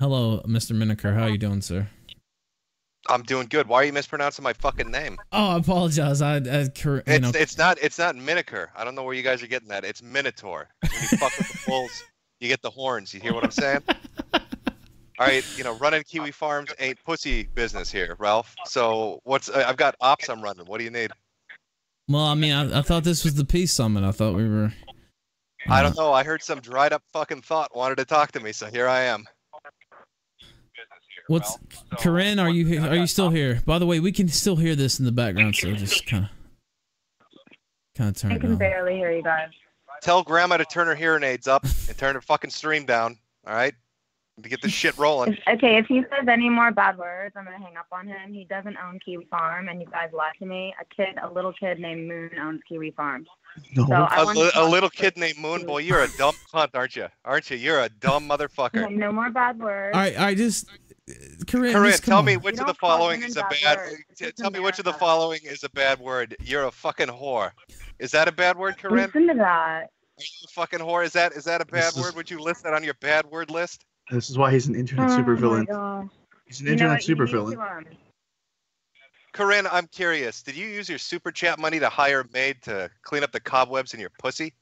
Hello, Mr. Miniker. How are you doing, sir? I'm doing good. Why are you mispronouncing my fucking name? Oh, I apologize. I, I you It's know, it's not it's not Miniker. I don't know where you guys are getting that. It's Minotaur. When you fuck with the bulls, you get the horns. You hear what I'm saying? All right, you know, running Kiwi Farms ain't pussy business here, Ralph. So what's uh, I've got ops I'm running. What do you need? well, I mean, I, I thought this was the peace summit. I thought we were. I don't know. I heard some dried up fucking thought wanted to talk to me, so here I am. What's Corinne? Are you he- are you still here? By the way, we can still hear this in the background, so just kind of kind of turn I can down. barely hear you guys. Tell grandma to turn her hearing aids up and turn her fucking stream down. All right, to get this shit rolling. Okay, if he says any more bad words, I'm gonna hang up on him. He doesn't own Kiwi Farm, and you guys lied to me. A kid, a little kid named Moon owns Kiwi Farm. No. So I A, li- a little kid named Moon Boy, you're a dumb cunt, aren't you? Aren't you? You're a dumb motherfucker. Okay, no more bad words. All right, I just Corinne. Corinne, just come tell on. me which of the following is a bad bad. words. t- Tell me which of the following is a bad word. You're a fucking whore. Is that a bad word, Corinne? Listen to that. Are you a fucking whore? Is that is that a bad This is- word? Would you list that on your bad word list? This is why he's an internet Oh my supervillain. He's an You internet what? You need supervillain. um, Corinne, I'm curious. Did you use your super chat money to hire a maid to clean up the cobwebs in your pussy?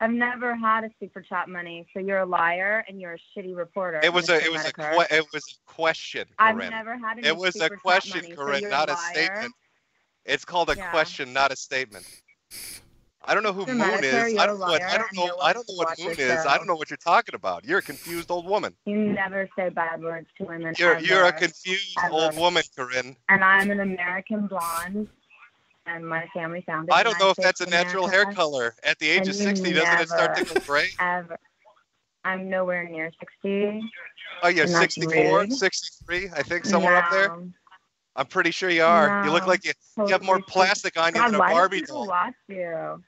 I've never had a super chat money, so you're a liar and you're a shitty reporter. It was a Mr. it was a que- it was a question, I've never had It was a super chat question, money, so Corinne, you're not a liar. statement. It's called a Yeah. question, not a statement. I don't know who Mr. Moon Medicare, is. you're I a don't know. What, I don't know. I don't know what Moon your is. I don't know what you're talking about. You're a confused old woman. You never say bad words to women. You're ever. you're a confused Ever. old woman, Corinne. and I'm an American blonde, and my family founded. I don't know if that's a natural hair color. At the age And of you 60, doesn't it start to never- go gray? Ever. I'm nowhere near 60. Oh, you're 64, 63, I think, somewhere up there. I'm pretty sure you are. You look like you, you have more plastic on you God, than a Barbie doll. watch you?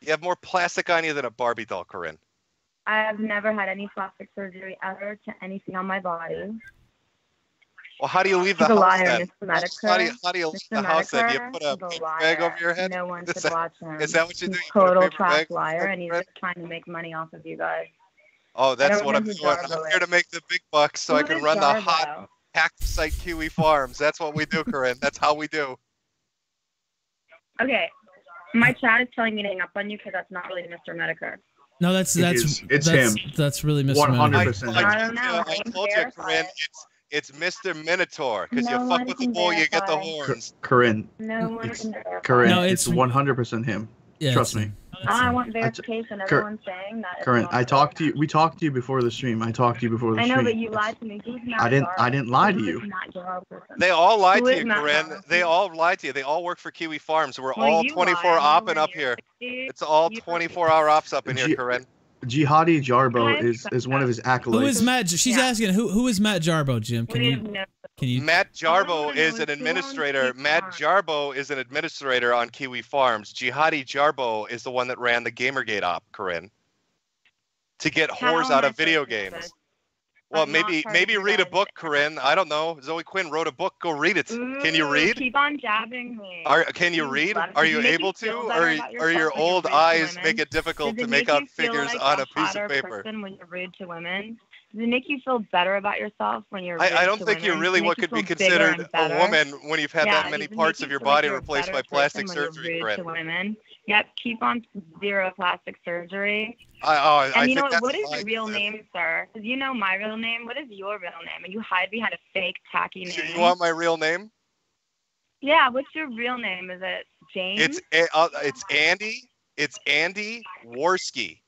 You have more plastic on you than a Barbie doll, Corinne. I have never had any plastic surgery ever to anything on my body. Well, how do you leave the He's a house liar, then? Mr. Medicare. How do you, how do you leave the house then? You put a he's paper liar. bag over your head? No one Is should that- watch him. is that what you do? He's You total paper trash bag liar, and he's just trying to make money off of you guys. Oh, that's what I'm who doing. I'm here to make the big bucks so I can is run the hot hack site Kiwi Farms. That's what we do, Corinne. That's how we do. Okay, my chat is telling me to hang up on you because that's not really Mr. Medicare. No, that's It that's is. It's that's, him. That's really Mr. 100%. Miniker. I, I I, don't know. I I can told you, Corinne, it's it's Mr. Minotaur because No you fuck with the can bull, you get the verify. horns. Corinne. No one It's can verify. Corinne. No, it's it's- 100% him. Yeah, Trust me. I want I t- verification. Everyone's saying that. it's Corinne, I talked to you. We talked to you before the stream. I talked to you before the stream. I know, stream. but you lied to me. Who's Matt I didn't- I didn't lie to you. is Matt Jarbo? They all lied to you, Matt Corinne. They all lied to you. They all work for Kiwi Farms. We're Well, all 24 lie. opping up near here. It's all 24 hour ops up in here, Gee- Corinne. Jihadi Jarbo is, is one of his acolytes. Who is Matt? She's Yeah. asking who who is Matt Jarbo, Jim? Can you can you? Matt Jarbo is an is who owns administrator. Matt Jarbo is an administrator on Kiwi Farms. Jihadi Jarbo is the one that ran the Gamergate op, Corinne. To get How whores out of video supposed to do games. Well, I'm maybe maybe read a book, Corinne. I don't know. Zoe Quinn wrote a book. Go read it. Can you read? Keep on jabbing me. Are can you read? Are you able to, or are, about or yourself your old eyes women? make it difficult Does to it make make out figures like on a piece of paper? person when you're rude to women? Does it make you feel better about yourself when you're rude I, I don't think you're really what could be considered a woman when you've had yeah, that many parts of your body replaced by plastic person when you're surgery, rude Corinne. to women? Yep, keep on zero plastic surgery. I, oh, I And you know what? What is your real name, sir? Because you know my real name. What is your real name? And you hide behind a fake tacky So name. you want my real name? Yeah, what's your real name? Is it James? It's uh, it's Andy. It's Andy Warski.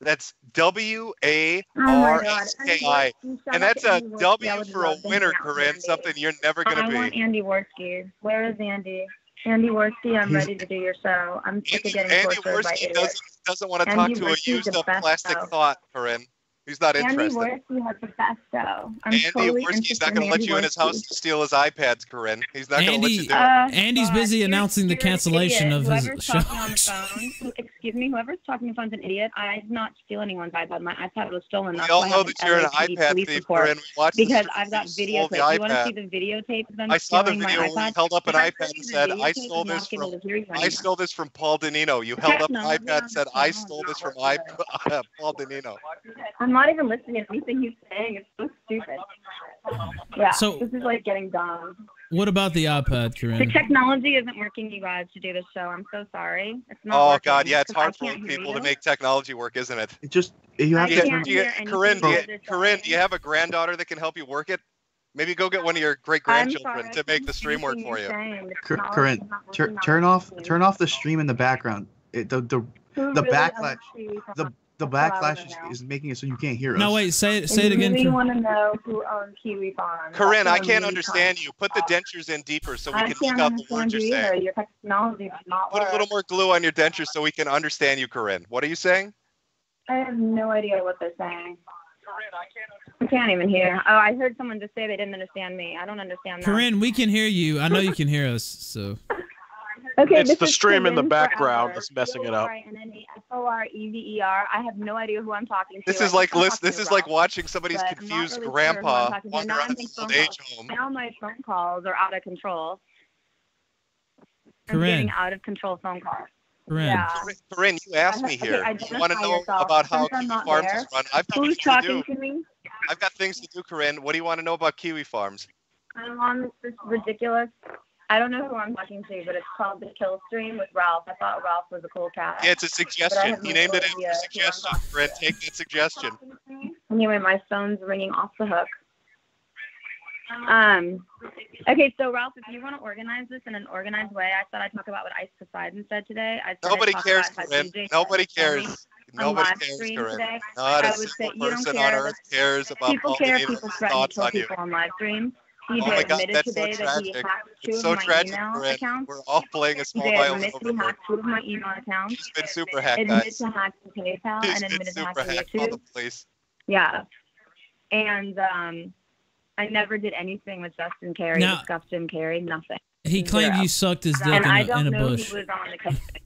That's W A Oh R. S K I. Sound And that's a. I W for a winner, hang out with Corinne. Something you're never gonna I be. want Andy Warski. Where is Andy? Andy Warski, I'm ready to do your show. I'm sick of getting Andy tortured by Warski idiots. doesn't doesn't want to talk Andy to a used up plastic show. thought, Corinne. He's not Andy interested. Warski has the best show. I'm Andy totally Warski's interested not going to let Andy you in his house to steal his iPads, Corinne. He's not going to let you do it. Uh, Andy's God, busy announcing the you're an cancellation idiot. of his Whoever's show. on the phone, excuse me, whoever's talking on the phone's an idiot. I did not steal anyone's iPad. My iPad was stolen. we That's all know that you're an iPad thief. Corinne. We Because. I've got You video stole the tapes. You want to see the videotape of them I saw the stealing my video. You held up an iPad and said, "I stole this from I stole this from Paul Denino." You held up an iPad and said, "I stole this from worth iP- Paul Denino." I'm not even listening to anything he's saying. It's so stupid. Yeah. So- this is like getting dumb. What about the iPad, The technology isn't working, you guys, to do this show. I'm so sorry. It's not. Oh working God, yeah, it's hard for can't people to make technology work, isn't it? It just you have I to. can't do you, hear Corinne, do you you, guys are Corinne, do you have a granddaughter that can help you work it? Maybe go get one of your great grandchildren to make the stream work for you're you. saying. The Cor- technology Corinne, Tur- turn off the turn off the stream in the background. It, the the the really backlash- owns Kiwi Farm? the the That's what I backlash is, is making it so you can't hear us. No, wait. Say it. I Say it again. really want to know who owns Kiwi Farm. Corinne, I can't understand you. Put the dentures in deeper so we I can can't make out the words understand you're you either. saying. Your technology does not Put work. a little more glue on your dentures so we can understand you, Corinne. What are you saying? I have no idea what they're saying. Corinne, I can't. I can't even hear. Oh, I heard someone just say they didn't understand me. I don't understand that. Corinne, we can hear you. I know you can hear us. So Okay, It's the is stream in the background that's messing it up. C-O-R-I-N-N-E-F-O-R-E-V-E-R. I have no idea who I'm talking to. This is like can't list. This is like watching somebody's but confused really sure who I'm grandpa talking to. wander Now I'm around his old phone age home. Now my phone calls are out of control. I'm getting out of control phone calls. Corinne, Yeah. Corinne, Corinne, you asked me Okay, here. You identify want to know yourself. about how Kiwi Farms there, is run? I've got Who's things to do. to me? I've got things to do, Corinne. What do you want to know about Kiwi Farms? I'm on this ridiculous. I don't know who I'm talking to, but it's called the Killstream with Ralph. I thought Ralph was a cool cat. Yeah, it's a suggestion. He named it after a suggestion. Corinne, take that suggestion. Anyway, my phone's ringing off the hook. Um. Okay, so Ralph, if you want to organize this in an organized way, I thought I'd talk about what Ice Poseidon said today. I Nobody cares, Corinne. Nobody cares. Nobody cares, Corinne. today. Not I a single person on earth cares about People care people threaten to thoughts kill on you. people on live stream. Oh my God, admitted that's so today that he tragic. hacked two It's of so my tragic, email Corinne. accounts. We're all playing a small violin admitted over he here. hacked two of my email accounts. He's been super hacked, Admitted guys. to hacking PayPal He's and been admitted to super hacking hacked. Call YouTube. the police. Yeah. And um, I never did anything with Justin Carey, Now- discuss Jim Carey, nothing. he claimed Zero. you sucked his dick And in I a, don't in a know bush. who was on the casting.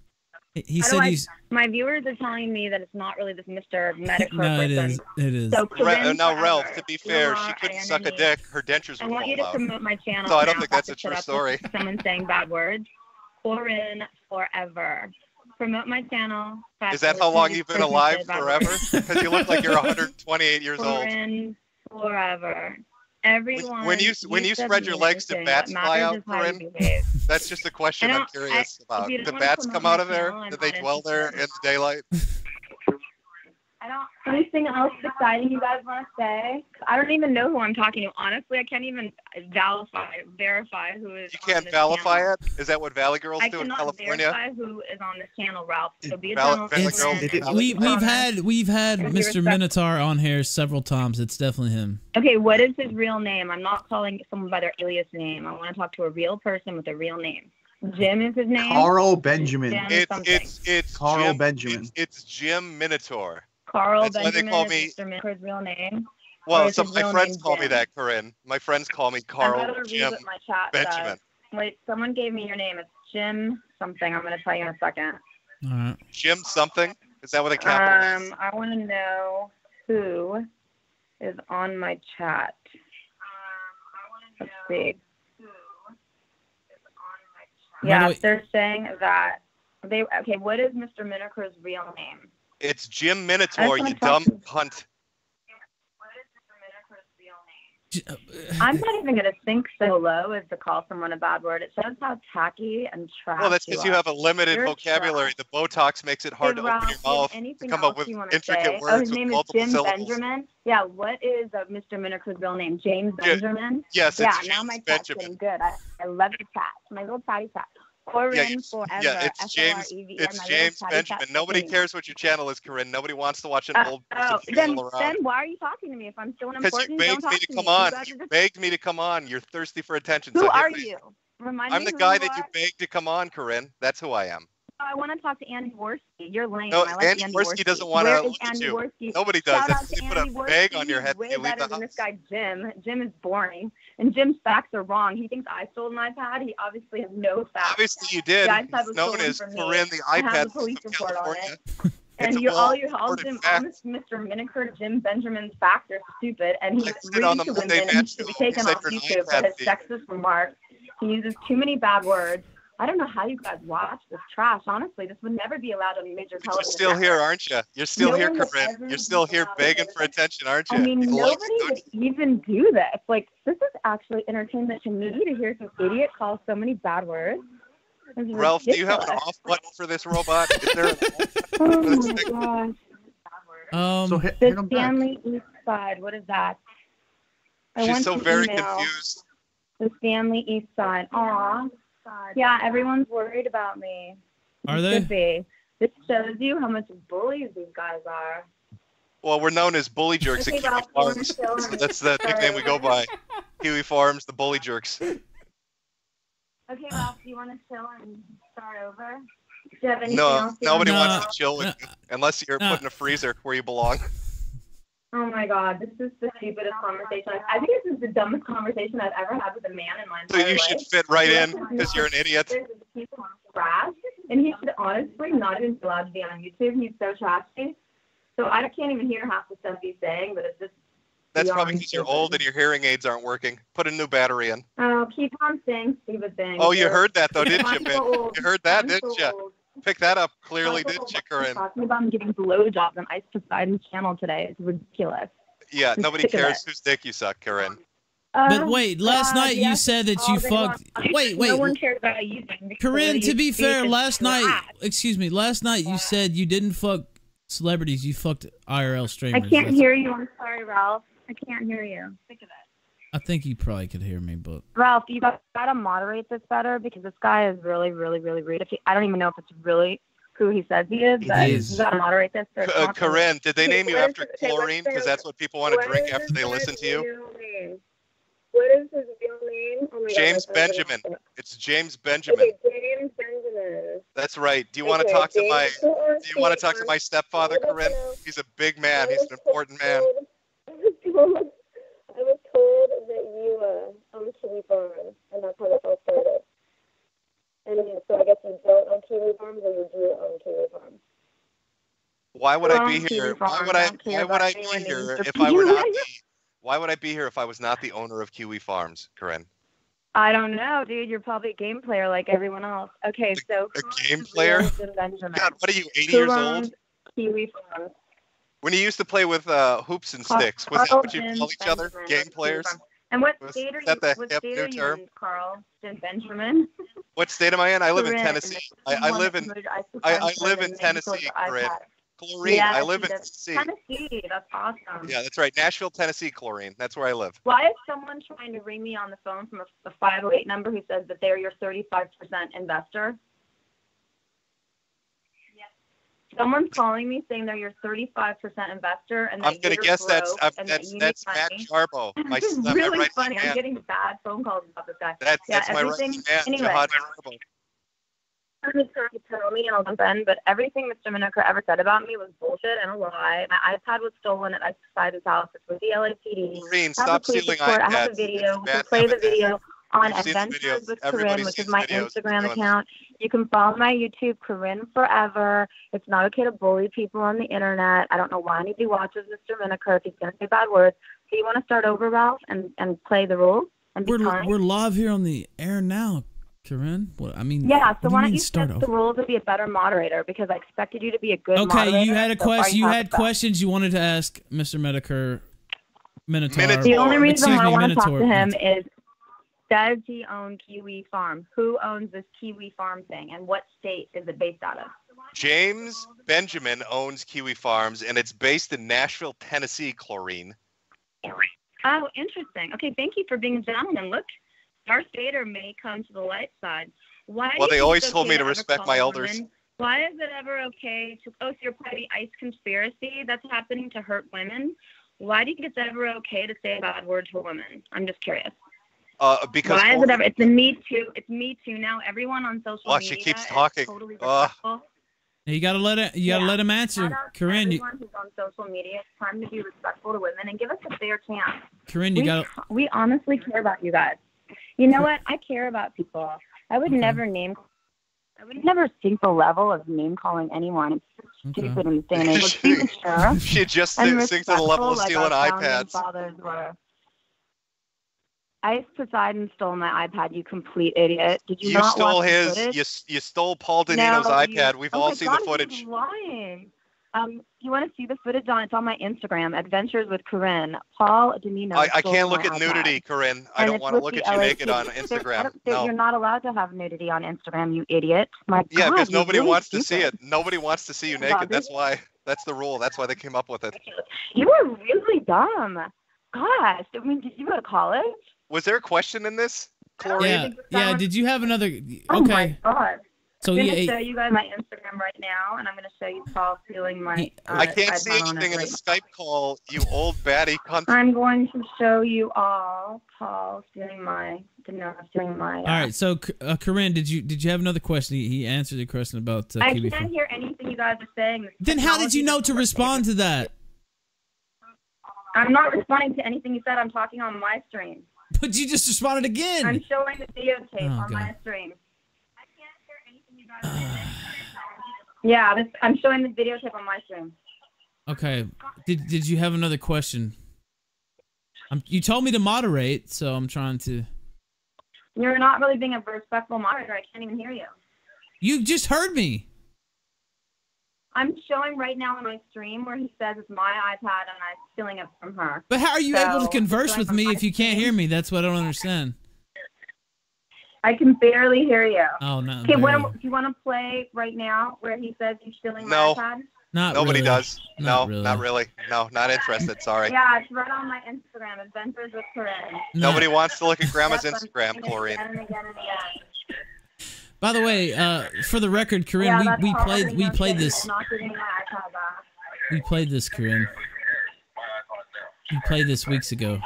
He How do said I- he's. My viewers are telling me that it's not really this Mr. Medicare No, it person. is. It is. So Re- uh, now, Forever, Ralph, to be fair, she couldn't suck a dick. Her dentures I want you to out. promote my channel. So I don't think that's a true story. with Someone saying bad words. Corinne Forever. Promote my channel. Is that how long you've been alive forever? Because you look like you're 128 years old. Corinne Forever. Everyone. when you- when you spread your legs, do bats fly out, Corinne? That's just a question I'm curious I- about. if you don't Do bats come out of there? Do they dwell there in the daylight? I don't. Anything else exciting you guys want to say? I don't even know who I'm talking to. Honestly, I can't even uh, verify verify who is. You on can't this verify channel. it? Is that what Valley Girls I do in cannot California? verify who is on this channel, Ralph. So be a Val- gentleman. Valley It's, Girls- It- it- we we've had we've had Mr. respect- Minotaur on here several times. It's definitely him. Okay, what is his real name? I'm not calling someone by their alias name. I want to talk to a real person with a real name. Jim is his name. Carl Benjamin. Jim It's something. it's it's Carl Jim, Benjamin. It's, it's Jim Minotaur. Carl that's why they call is me- Mr. Minotaur's real name. Well, is some his my friends name call me that, Corinne. My friends call me Carl gonna read Jim my chat Benjamin. says. Wait, someone gave me your name. It's Jim something. I'm gonna tell you in a second. All right. Jim something? Is that what a capital is? Um, I want to know who is on my chat. Let's see. Yeah, they're saying that they. Okay, what is Mr. Minoker's real name? It's Jim Minotaur, you dumb talk to- cunt. What is Mr. Minoker's real name? Uh, I'm not even gonna think so low as to call someone a bad word. It shows how tacky and trash. Well, that's because you are. have a limited You're vocabulary. The Botox makes it hard Hey, to Ralph, open your do you have mouth to come else up with you wanna intricate say? words oh, his with name is Jim syllables. Benjamin. Yeah, what is uh, Mr. Minoker's real name? James Yeah, Benjamin. Yes, yeah, it's now my chat's Benjamin. getting good. I, I love the chat. My little chatty chat. Corinne Yeah, forever. yeah, it's James. It's James Benjamin. Nobody thing. cares what your channel is, Corinne. Nobody wants to watch an Uh, old oh, then, then why are you talking to me? If I'm so Because unimportant, you don't begged talk me to to come me. on. You You just, begged me to come on. You're thirsty for attention. who so are you? Remind I'm the guy that you begged to come on, Corinne. That's who I am. I want to talk to Andy Warski. You're lame. No, I like Andy Andy Warski doesn't wanna Where at Andy you. Warski? Nobody does. Shout That's to you put a bag on your He's head way you better the than house. this guy Jim. Jim is boring, and Jim's facts are wrong. He thinks I stole an iPad. He obviously has no facts. Obviously, you did. The iPad was known as. Corinne the I have iPad the police report on it. And a you, all your all well-reported Jim, all fact. this Mr. Miniker, Jim Benjamin's facts are stupid, and he's rude on the to women. He should be taken off YouTube for his sexist remarks. He uses too many bad words. I don't know how you guys watch this trash. Honestly, this would never be allowed on major But you're still here, aren't you? You're still No here, one Corinne. You're still here begging for attention, aren't you? I mean, You nobody it, would even do this. Like, this is actually entertainment to me to hear some idiot call so many bad words. It's Ralph, do you have an off button for this robot? Is there? An Oh my gosh. Um, So hit, The hit him back. Stanley East Side. What is that? I She's want so very email confused. The Stanley East Side. Aw. Yeah, everyone's worried about me. Are they? should be. This shows you how much bullies these guys are. Well, we're known as bully jerks at Kiwi Ralph, you wanna Farms. chill So and that's the nickname we go by. Kiwi Farms, the bully jerks. Okay, Ralph, do you want to chill and start over? Do you have anything No, else you nobody No, wants to chill with no. you unless you're No. put in a freezer where you belong. Oh my god, this is the stupidest conversation. I've- think this is the dumbest conversation I've ever had with a man in my life. So you should life. fit right in because you're an idiot. There's this piece of trash, and he should honestly not even be allowed to be on YouTube. He's so trashy. So I can't even hear half the stuff he's saying, but it's just That's probably because you're old and your hearing aids aren't working. Put a new battery in. Oh, keep on saying stupid things. Oh, you heard that though, didn't you, Ben? You heard that, I'm didn't so you? old. Pick that up clearly, I'm didn't old. you, He's Talking about him getting blowjobs on Ice Poseidon's channel today. It's ridiculous. Yeah, I'm nobody cares it. whose dick you suck, Corinne. but Uh, wait, last God, night you said that you day fucked. long. Wait, No wait, one cares about you. because Corinne. To be fair, last night, trash. excuse me, last night you said you didn't fuck celebrities. You fucked IRL streamers. I can't That's- hear you. I'm sorry, Ralph. I can't hear you. Think of it. I think you probably could hear me, but Ralph, you got to moderate this better because this guy is really, really, really rude. If he, I don't even know if it's really who he says he is, It but is. you got to moderate this. or it's Uh, Corinne, did they Okay, name you after it- chlorine? Because that's what people want to drink after they listen to you. name? What is his real name? Oh my God, James I Benjamin. It's James Benjamin. Okay, James Benjamin. That's right. Do you want to Okay, talk to my? Do you want to talk to my stepfather, I Corinne? He's a big man. He's an important man. I was told, I was told that you uh, own Kiwi Farms, and that's how this all started. And so I guess you don't own Kiwi Farms, or you do own Kiwi Farms. Why would I be here? Why would I? Why would I be here if I were not the? Why would I be here if I was not the owner of Kiwi Farms, Corinne? I don't know, dude. You're probably a game player like everyone else. Okay, so a who game player? God, what are you? 80 Who years old? Kiwi Farms. When you used to play with uh, hoops and sticks, was that what you call each other? Game players? And what Was state are you? the what state are you term? in, Carl? Benjamin. What state am I in? I live in Tennessee. I, I live in that moved to I- I live in Tennessee, Corinne. Chlorine. Yeah, I live in that's- Tennessee. Tennessee, that's awesome. Yeah, that's right. Nashville, Tennessee, Chlorine. That's where I live. Why is someone trying to ring me on the phone from a, a 508 number who says that they're your 35% investor? Someone's calling me saying they're your 35% investor and I'm gonna you're guess that's uh, and that's that's make Matt. Jarbo. My, this is my really right funny. I'm man. getting bad phone calls about this guy. That's Yeah, that's my right man, anyway. He's to tell me and I'll jump in, but everything Mr. Minoker ever said about me was bullshit and a lie. My iPad was stolen at Ice house. It's with the LAPD. I stop stealing report. I have iPads. a video. We can play the video on I've Adventures with Everybody's Corinne, which is my videos. Instagram account. You can follow my YouTube, Corinne Forever. It's not okay to bully people on the internet. I don't know why anybody watches Mr. Minoker if he's going to say bad words. Do you want to start over, Ralph, and, and play the rules and be we're kind? we're live here on the air now, Corinne. What I mean? Yeah, what so do why you don't you start set the rules to be a better moderator because I expected you to be a good moderator. Okay, you had a so question. You haven't had done. questions you wanted to ask Mr. Medicare Minotaur. Minotaur. The only reason Excuse why I me, want to talk to him is does he own Kiwi Farm? Who owns this Kiwi Farm thing and what state is it based out of? James Benjamin owns Kiwi Farms, and it's based in Nashville, Tennessee. Chlorine. Oh, interesting. Okay, thank you for being a gentleman. Look, Darth Vader may come to the light side. Why? Well, they always told okay me to ever respect my elders. woman- Why is it ever okay to? Oh, so you're part of the ICE conspiracy that's happening to hurt women. Why do you think it's ever okay to say a bad word to a woman? I'm just curious. Uh, because Why is it ever? It's the Me Too. It's Me Too now. Everyone on social Well, media she keeps talking. totally Ugh. respectful. You gotta let it. You gotta Yeah. let him answer, Shout out to Corinne. You, everyone who's on social media. It's time to be respectful to women and give us a fair chance. Corinne, you we, gotta. we honestly care about you guys. You know what? I care about people. I would Okay. never name. I would never sink the level of name calling anyone. It's so Okay. stupid in and age. Let's she just and sink, sink to the level of stealing our founding iPads. fathers were. Ice Poseidon stole my iPad. You complete idiot! Did you, You, not stole watch his. footage? You you stole Paul Denino's No, iPad. We've oh all seen God, the footage. He's lying. Um, you want to see the footage on? It's on my Instagram. Adventures with Corinne. Paul Denino. I, I can't look at iPad. nudity, Corinne. I And don't want to look at you naked on Instagram. No. You're not allowed to have nudity on Instagram, you idiot. My Yeah, because nobody really wants to see it. Nobody wants to see you naked. That's why. That's the rule. That's why they came up with it. You are really dumb. Gosh, I mean, did you go to college? Was there a question in this, Chlorine? Yeah, yeah. Did you have another? Oh my Okay, God. so I'm gonna show you guys my Instagram right now, and I'm gonna show you Paul stealing my. Uh, I can't see anything in the Skype call, you old baddie cunt. I'm going to show you all Paul stealing my. No, stealing my. Uh, all right. So, uh, Corinne, did you did you have another question? He, he answered the question about uh, I Kiwi can't Farm. hear anything you guys are saying. This Then how did you know to respond to that? I'm not responding to anything you said. I'm talking on my stream. But you just responded again. I'm showing the videotape Oh, on my stream. I can't hear anything you guys yeah, this, I'm showing the videotape on my stream. Okay. Did did you have another question? Um, you told me to moderate, so I'm trying to. You're not really being a respectful moderator. I can't even hear you. You just heard me. I'm showing right now on my stream where he says it's my iPad and I'm stealing it from her. But how are you able to converse with me if you can't hear me? That's what I don't understand. I can barely hear you. Oh no. Okay, what, do you want to play right now where he says he's stealing No. my iPad? Not Nobody really. does. Not no, really. not really. No, not interested. Sorry. Yeah, it's right on my Instagram, Adventures with Corinne. Nobody wants to look at Grandma's Instagram, saying it Chlorine. Again and again and again. By the way, uh, for the record, Corinne, yeah, we, we played we played this I'm not giving my iPad back. we played this, Corinne. We played this weeks ago.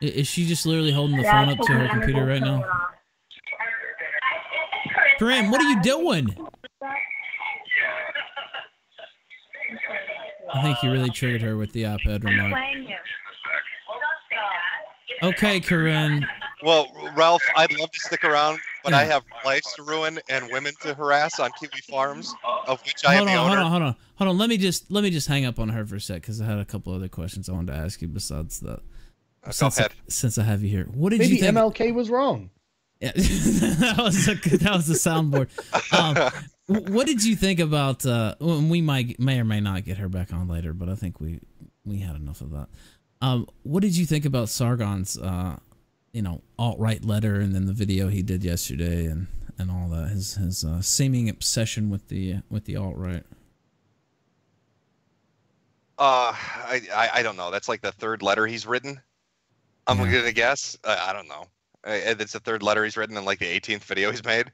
Is she just literally holding the Yeah, phone up to her computer right now? Corinne, what are you doing? I think you really triggered her with the iPad I'm remark. Okay, Corinne. Well, Ralph, I'd love to stick around, but I have lives to ruin and women to harass on Kiwi Farms, of which I am Hold the on, hold on, hold on, hold on. Let me just let me just hang up on her for a sec because I had a couple other questions I wanted to ask you besides that. Uh, Go Since, ahead. since I have you here, what did Maybe you think? MLK was wrong. Yeah, that was a, that was the soundboard. Um, what did you think about? Uh, we might may or may not get her back on later, but I think we we had enough of that. Um, what did you think about Sargon's, uh, you know, alt right letter, and then the video he did yesterday, and and all that his his uh, seeming obsession with the with the alt right. Uh, I, I I don't know. That's like the third letter he's written. I'm Yeah. gonna guess. I, I don't know. Uh, It's the third letter he's written in like the 18th video he's made.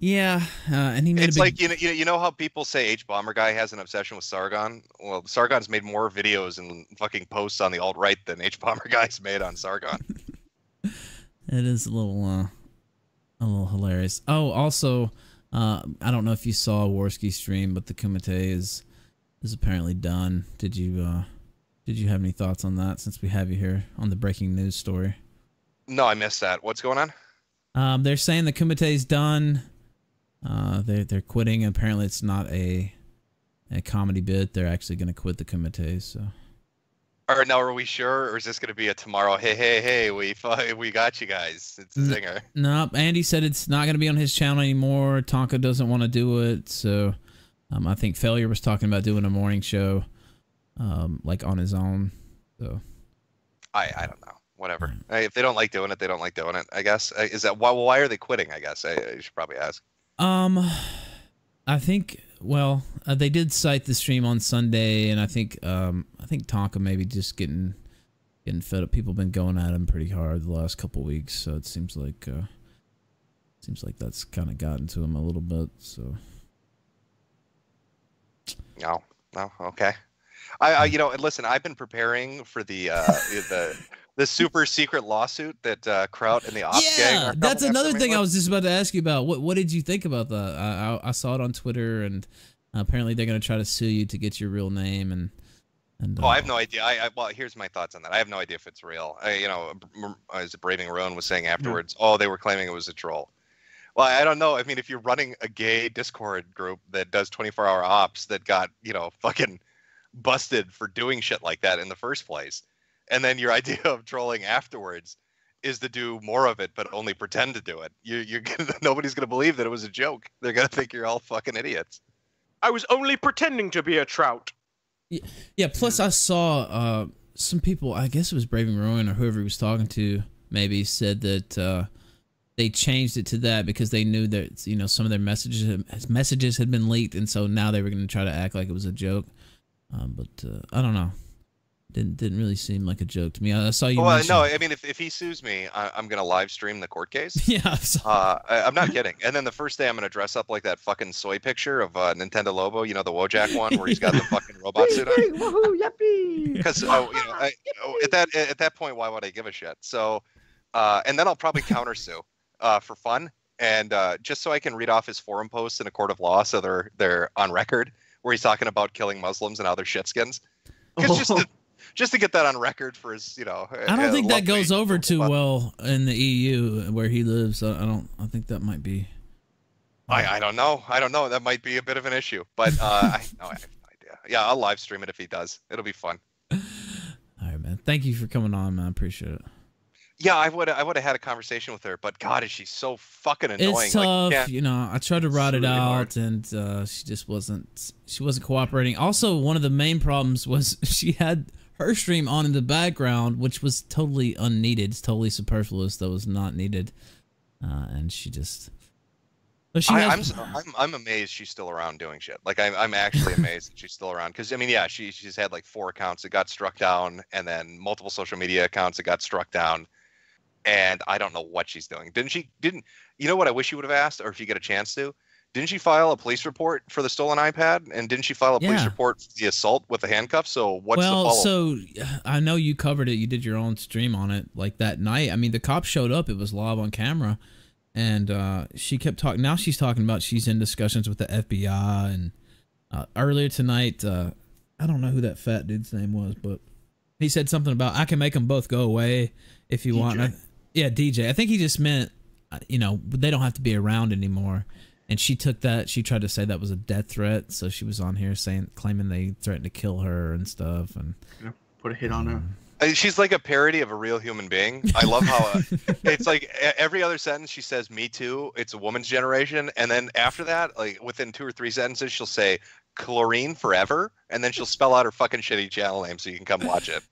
Yeah, uh, and he made It's big, like you know, you know, you know how people say Hbomberguy has an obsession with Sargon. Well, Sargon's made more videos and fucking posts on the alt right than H bomber guy's made on Sargon. It is a little uh a little hilarious. Oh, also, uh I don't know if you saw Warski stream, but the Kumite is is apparently done. Did you uh did you have any thoughts on that since we have you here on the breaking news story? no, I missed that. What's going on? Um they're saying the Kumite is done. Uh they they're quitting. Apparently it's not a a comedy bit. They're actually going to quit the Kumite, so Or now, are we sure, or is this gonna be a tomorrow? Hey, hey, hey, we we got you guys. It's a Mm. zinger. Nope. Andy said it's not going to be on his channel anymore. Tonka doesn't want to do it. So um, I think Failure was talking about doing a morning show um, like on his own. So I I don't know. Whatever. Hey, if they don't like doing it, they don't like doing it. I guess. Uh, Is that why? Why are they quitting? I guess I, I should probably ask. Um, I think well uh, they did cite the stream on Sunday, and I think um, I think Tonka maybe just getting getting fed up. People been going at him pretty hard the last couple weeks, so it seems like uh, seems like that's kind of gotten to him a little bit. So No, no, okay. I, I you know, listen, I've been preparing for the uh the the super secret lawsuit that uh Kraut and the ops gang. yeah, that's another thing I was just about to ask you about. What what did you think about that? I I, I saw it on Twitter, and apparently they're gonna try to sue you to get your real name and and. Oh, I have uh, no idea. I, I well, here's my thoughts on that. I have no idea if it's real. I, you know, as Braving Roan was saying afterwards, oh, they were claiming it was a troll. Well, I don't know. I mean, if you're running a gay Discord group that does 24-hour ops that got you know fucking busted for doing shit like that in the first place, and then your idea of trolling afterwards is to do more of it, but only pretend to do it. You, you're gonna, nobody's gonna believe that it was a joke. They're gonna think you're all fucking idiots. I was only pretending to be a trout. Yeah. yeah Plus, I saw uh, some people. I guess it was Braving Ruin or whoever he was talking to. Maybe said that uh, they changed it to that because they knew that you know some of their messages messages had been leaked, and so now they were going to try to act like it was a joke. Um, but uh, I don't know. Didn't didn't really seem like a joke to me. I, I saw you. well, mention- no, I mean, if, if he sues me, I, I'm gonna live stream the court case. Yeah. I saw- Uh, I, I'm not kidding. And then the first day, I'm gonna dress up like that fucking soy picture of uh, Nintendo Labo. You know, the Wojak one where he's got the fucking robot suit on. Woohoo! Yippee! Because oh, you know, I, oh, at that at that point, why would I give a shit? So, uh, and then I'll probably countersue uh, for fun and uh, just so I can read off his forum posts in a court of law, so they're they're on record, where he's talking about killing Muslims and other they're shitskins. 'Cause just to, just to get that on record for his, you know. I don't uh, think that goes over too but well in the EU where he lives. I, don't. I think that might be. I, I don't know. I don't know. That might be a bit of an issue, but uh, I, no, I have no idea. Yeah, I'll live stream it if he does. It'll be fun. All right, man. Thank you for coming on, man. I appreciate it. Yeah, I would I would have had a conversation with her, but God, is she so fucking annoying? It's Like, tough, yeah. you know. I tried to ride it really out, hard. and uh, she just wasn't. She wasn't cooperating. Also, one of the main problems was she had her stream on in the background, which was totally unneeded, totally superfluous. That was not needed, uh, and she just. But she I, has, I'm, I'm I'm amazed she's still around doing shit. Like I'm I'm actually amazed that she's still around because I mean yeah she she's had like four accounts that got struck down and then multiple social media accounts that got struck down, and I don't know what she's doing. Didn't she didn't you know what I wish you would have asked or if you get a chance to. Didn't she file a police report for the stolen iPad? And didn't she file a police Yeah. report for the assault with the handcuffs? So what's well, the follow? so I know you covered it. You did your own stream on it, like that night. I mean, the cop showed up. It was live on camera, and uh, she kept talking. Now she's talking about she's in discussions with the FBI. And uh, earlier tonight, uh, I don't know who that fat dude's name was, but he said something about I can make them both go away if you want. I- yeah, DJ. I think he just meant, uh, you know, they don't have to be around anymore. And she took that. She tried to say that was a death threat. So she was on here saying, claiming they threatened to kill her and stuff. And Put a hit on her. Uh, She's like a parody of a real human being. I love how uh, it's like every other sentence she says "me too." It's a woman's generation, and then after that, like within two or three sentences, she'll say "chlorine forever," and then she'll spell out her fucking shitty channel name so you can come watch it.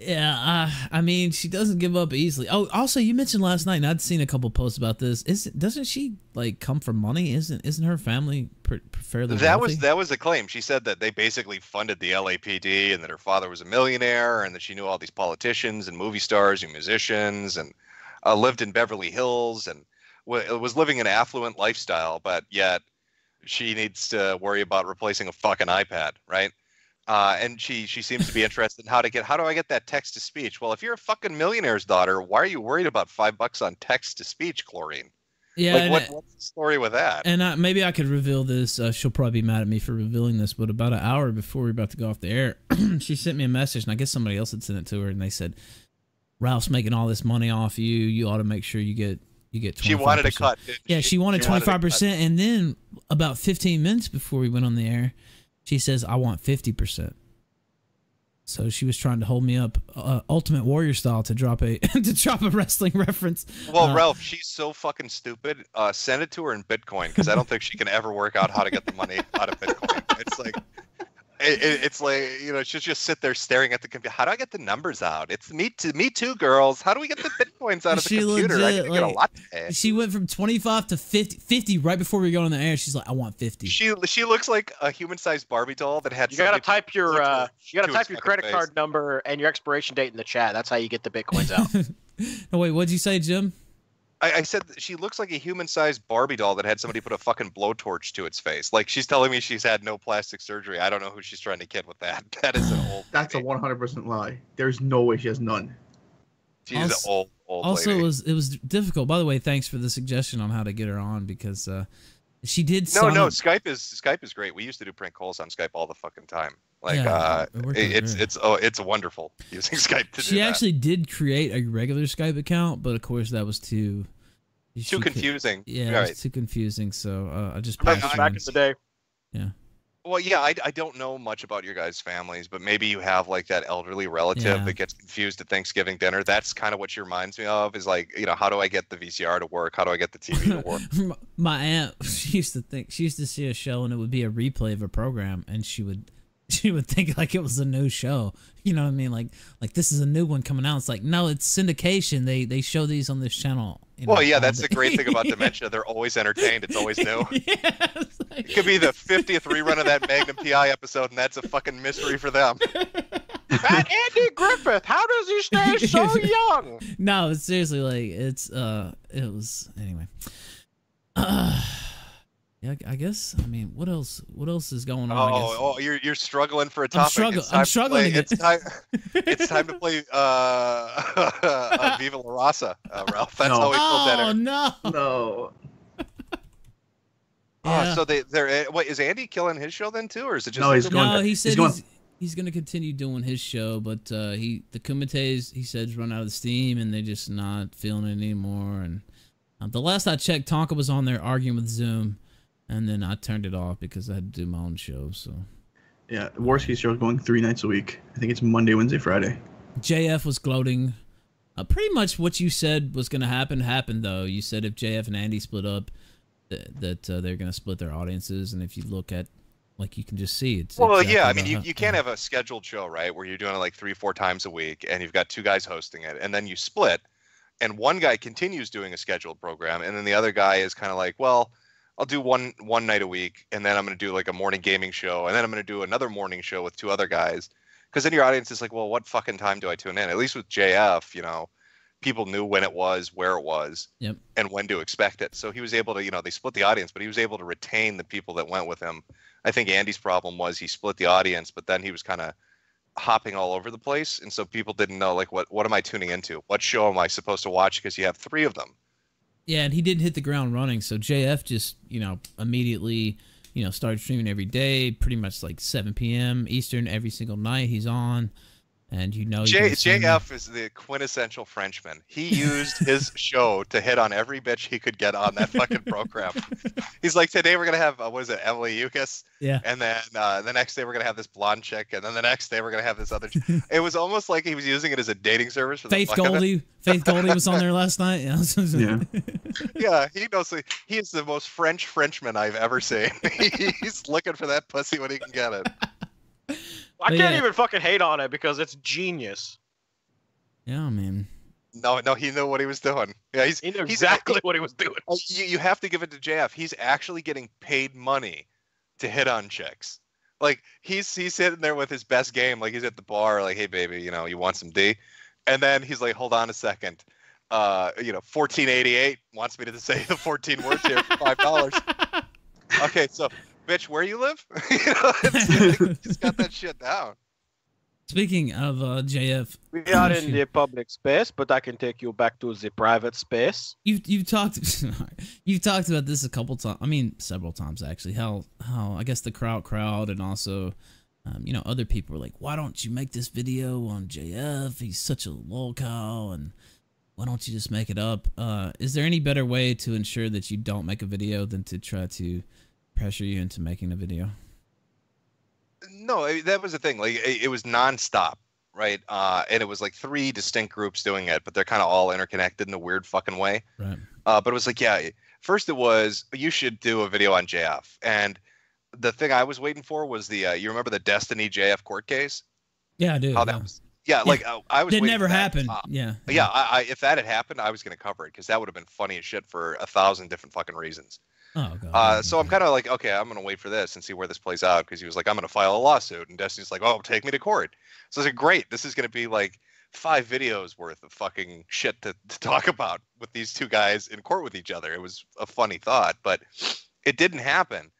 Yeah, uh, I mean, she doesn't give up easily. Oh, also, you mentioned last night, and I'd seen a couple posts about this. Is doesn't she like come from money? Isn't isn't her family pr- fairly That was that was the claim. She said that they basically funded the LAPD, and that her father was a millionaire, and that she knew all these politicians and movie stars and musicians, and uh, lived in Beverly Hills, and w- was living an affluent lifestyle. But yet, she needs to worry about replacing a fucking iPad, right? Uh, and she she seems to be interested in how to get how do I get that text to speech? Well, if you're a fucking millionaire's daughter, why are you worried about five bucks on text to speech, chlorine? yeah, like what, what's the story with that? and I, maybe I could reveal this. Uh, she'll probably be mad at me for revealing this, but about an hour before we are about to go off the air, she sent me a message, and I guess somebody else had sent it to her, and they said, "Ralph's making all this money off you. You ought to make sure you get you get." 25%. She wanted a cut. Yeah, she wanted a twenty five percent, and then about fifteen minutes before we went on the air, she says, "I want fifty percent." So she was trying to hold me up, uh, Ultimate Warrior style, to drop a to drop a wrestling reference. Well, Uh, Ralph, she's so fucking stupid. Uh, send it to her in Bitcoin because I don't think she can ever work out how to get the money out of Bitcoin. It's like, it, it- it's like you know, she'll just sit there staring at the computer. How do I get the numbers out? It's me too, me too, girls. How do we get the bitcoins out of the She computer? I need legit, to get a like, latte. She went from twenty five to 50, 50 right before we go on the air. She's like, "I want 50. She she looks like a human-sized Barbie doll that had. You gotta type your uh, you gotta type your credit face. card number and your expiration date in the chat. That's how you get the bitcoins out. oh wait, what'd you say, Jim? I, I said she looks like a human-sized Barbie doll that had somebody put a fucking blowtorch to its face. Like she's telling me she's had no plastic surgery. I don't know who she's trying to kid with that. That is an old. That's a 100% lie. There's no way she has none. She's Also- an old old also lady. it was it was difficult by the way thanks for the suggestion on how to get her on because uh she did No, sound- no, Skype is Skype is great. We used to do prank calls on Skype all the fucking time. Like, Yeah, uh, it worked it- out it's great. it's oh, it's wonderful using Skype to do she actually did create a regular skype account but of course that was too she Too could- confusing. yeah it right. was too confusing so uh, i just But passed I- her Back on. in the day. Yeah. Well, yeah, I, I don't know much about your guys' families, but maybe you have like that elderly relative Yeah. that gets confused at Thanksgiving dinner. That's kind of what she reminds me of. Is like, you know, how do I get the VCR to work? How do I get the TV to work? My aunt, she used to think she used to see a show and it would be a replay of a program, and she would she would think like it was a new show. You know what I mean? Like like this is a new one coming out. It's like no, it's syndication. They they show these on this channel. you well, know, yeah, that's the great thing about dementia. They're always entertained. It's always new. yeah, it's like- It could be the 50th rerun of that Magnum PI episode, and that's a fucking mystery for them. That Andy Griffith, how does he stay so young? no, seriously like it's uh it was anyway. Uh, yeah, I guess. I mean, what else? What else is going on? I guess? Oh, oh, you're you're struggling for a I'm topic. struggle- It's I'm time to struggling play- to get- It's time. It's time to play uh, uh Viva La Raza, uh, Ralph. That's No. how we pull oh dinner. no! No. Ah, Yeah. so they they're eh, wait is Andy killing his show then too, or is it just No, he's going no, to- he he's said he's, going- he's, going to continue doing his show, but uh, he the Kumites he said's run out of steam and they're just not feeling it anymore. And uh, the last I checked, Tonka was on there arguing with Zoom, and then I turned it off because I had to do my own show. So Yeah, Warski show is going three nights a week. I think it's Monday, Wednesday, Friday. JF was gloating. Uh, pretty much what you said was going to happen happened though. You said if JF and Andy split up, th- that uh, they're going to split their audiences, and if you look at like you can just see it's Well, exactly yeah, I mean, you, you can't have a scheduled show, right, where you're doing it like three, four times a week, and you've got two guys hosting it, and then you split, and one guy continues doing a scheduled program, and then the other guy is kind of like, well, I'll do one one night a week, and then I'm going to do like a morning gaming show, and then I'm going to do another morning show with two other guys, because then your audience is like, well, what fucking time do I tune in? At least with JF, you know, people knew when it was, where it was, Yep. and when to expect it. So he was able to, you know, they split the audience, but he was able to retain the people that went with him. I think Andy's problem was he split the audience, but then he was kind of hopping all over the place, and so people didn't know like what what am I tuning into? What show am I supposed to watch? Because you have three of them. Yeah, and he didn't hit the ground running. So JF just, you know, immediately, you know, started streaming every day, pretty much like 7 p.m. Eastern every single night. He's on, and you know, you J, can JF is the quintessential Frenchman. He used his show to hit on every bitch he could get on that fucking program. He's like, today we're gonna have uh, what is it, Emily Youcis, Yeah, and then uh, the next day we're gonna have this blonde chick, and then the next day we're gonna have this other. Chick. it was almost like he was using it as a dating service for the Faith of. Goldy. Faith Goldy was on there last night. Yeah. Yeah. Yeah, he knows. the- He is the most French Frenchman I've ever seen. He's looking for that pussy when he can get it. I But can't yeah. even fucking hate on it because it's genius. yeah, man. No, no, he knew what he was doing. Yeah, he's He knew he's exactly what he was doing. Oh, you, you have to give it to JF. He's actually getting paid money to hit on chicks. Like he's he's sitting there with his best game. Like he's at the bar. Like, hey baby, you know, you want some D? And then he's like, hold on a second. Uh, you know, fourteen eighty eight wants me to say the fourteen words here for five dollars. okay, so bitch, where you live? you know, it's like, he's got that shit down. Speaking of uh, JF, We are in the public space, but I can take you back to the private space. you've you've talked you've talked about this a couple times. I mean, several times actually. How how I guess the crowd crowd and also. Um, you know, other people were like, "Why don't you make this video on JF? He's such a lolcow, and why don't you just make it up?" Uh, is there any better way to ensure that you don't make a video than to try to pressure you into making a video? No, I- that was the thing. Like it, it was nonstop, right? Uh, and it was like three distinct groups doing it, but they're kind of all interconnected in a weird fucking way. Right. Uh, but it was like, yeah, first it was you should do a video on JF, and the thing I was waiting for was the uh, you remember the Destiny JF court case? Yeah, I do. How yeah. that was? Yeah, like uh, I was. Waiting never happened. Uh, yeah. yeah, I, I, if that had happened, I was gonna cover it because that would have been funny as shit for a thousand different fucking reasons. Oh god. Uh, so I'm kind of like, okay, I'm gonna wait for this and see where this plays out because he was like, I'm gonna file a lawsuit, and Destiny's like, oh, take me to court. So I was like, great, this is gonna be like five videos worth of fucking shit to, to talk about with these two guys in court with each other. It was a funny thought, but it didn't happen.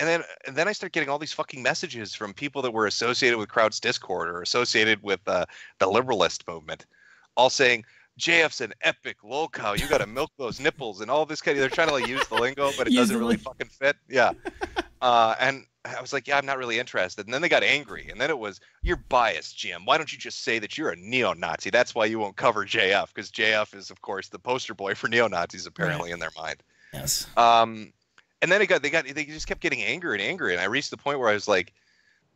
And then and then I start getting all these fucking messages from people that were associated with Kraut's Discord or associated with uh, the liberalist movement, all saying. JF's an epic low cow. You got to milk those nipples and all this kind of. They're trying to like use the lingo, but it Use doesn't really fucking fit. Yeah. Uh, and I was like, yeah, I'm not really interested. And then they got angry. And then it was, you're biased, Jim. Why don't you just say that you're a neo-Nazi? That's why you won't cover JF because JF is, of course, the poster boy for neo-Nazis apparently in their mind. yes. Um, and then it got they got they just kept getting angrier and angrier, and I reached the point where I was like,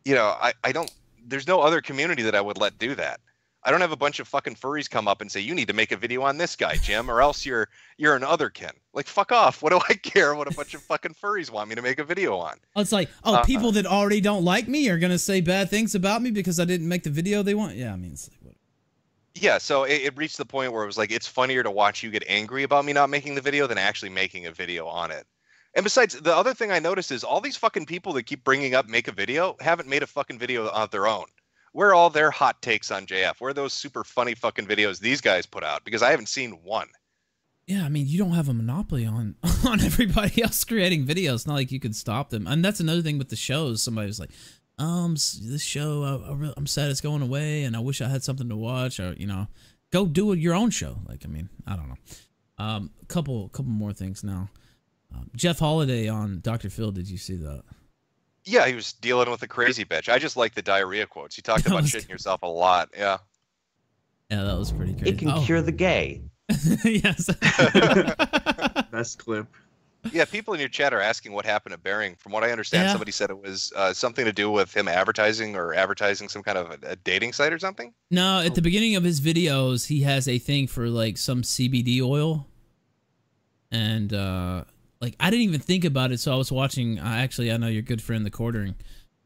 you know, I I don't. There's no other community that I would let do that. I don't have a bunch of fucking furries come up and say you need to make a video on this guy, Jim, or else you're you're an otherkin. Like fuck off. What do I care what a bunch of fucking furries want me to make a video on? Oh, it's like, oh, Uh-uh. people that already don't like me are gonna say bad things about me because I didn't make the video they want. Yeah, I mean, it's like, what? Yeah, so it, it reached the point where it was like it's funnier to watch you get angry about me not making the video than actually making a video on it. And besides, the other thing I noticed is all these fucking people that keep bringing up make a video haven't made a fucking video of their own. Where are all their hot takes on JF? Where are those super funny fucking videos these guys put out? Because I haven't seen one. Yeah, I mean, you don't have a monopoly on on everybody else creating videos. It's not like you can stop them. And that's another thing with the shows. Somebody was like, um, this show, I, I re- I'm sad it's going away, and I wish I had something to watch, or you know, go do your own show. Like, I mean, I don't know. Um, couple, couple more things now. Um, Jeff Holiday on Dr. Phil. Did you see that? Yeah, he was dealing with a crazy bitch. I just like the diarrhea quotes. He talked That about was- shitting yourself a lot. Yeah. Yeah, that was pretty crazy. It can Oh, cure the gay. yes. Best clip. Yeah, people in your chat are asking what happened to Bearing. From what I understand, Yeah. somebody said it was uh, something to do with him advertising or advertising some kind of a, a dating site or something. No, at the beginning of his videos, he has a thing for like some CBD oil, and uh like I didn't even think about it. So I was watching. Uh, actually, I know your good friend the quartering.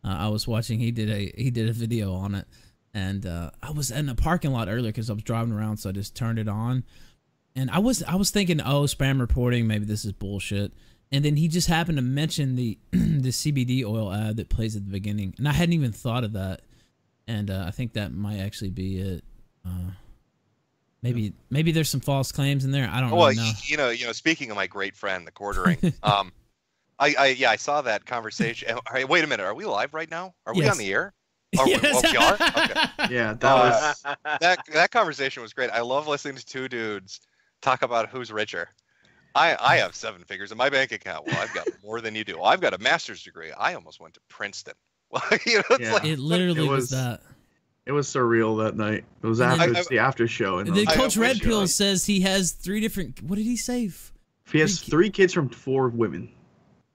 Uh, I was watching. He did a he did a video on it, and uh, I was in a parking lot earlier because I was driving around, so I just turned it on, and I was I was thinking, oh, spam reporting, maybe this is bullshit. And then he just happened to mention the the CBD oil ad that plays at the beginning, and I hadn't even thought of that and uh, I think that might actually be it. Maybe maybe there's some false claims in there. I don't well, really know. y- you know, you know. Speaking of my great friend, the quartering, um, I, I, yeah, I saw that conversation. All right, wait a minute. Are we live right now? Are we on the air? Are we, well, we are? Okay. Yeah, that Uh, was That that conversation was great. I love listening to two dudes talk about who's richer. I, I have seven figures in my bank account. Well, I've got more than you do. I've got a master's degree. I almost went to Princeton. Well, you know, it's Yeah. like it literally It was, was- that. It was surreal that night. It was And then- after I- it's the after show, and And then Coach Red Pill like- says he has three different. What did he say? F- he has three ki- three kids from four women.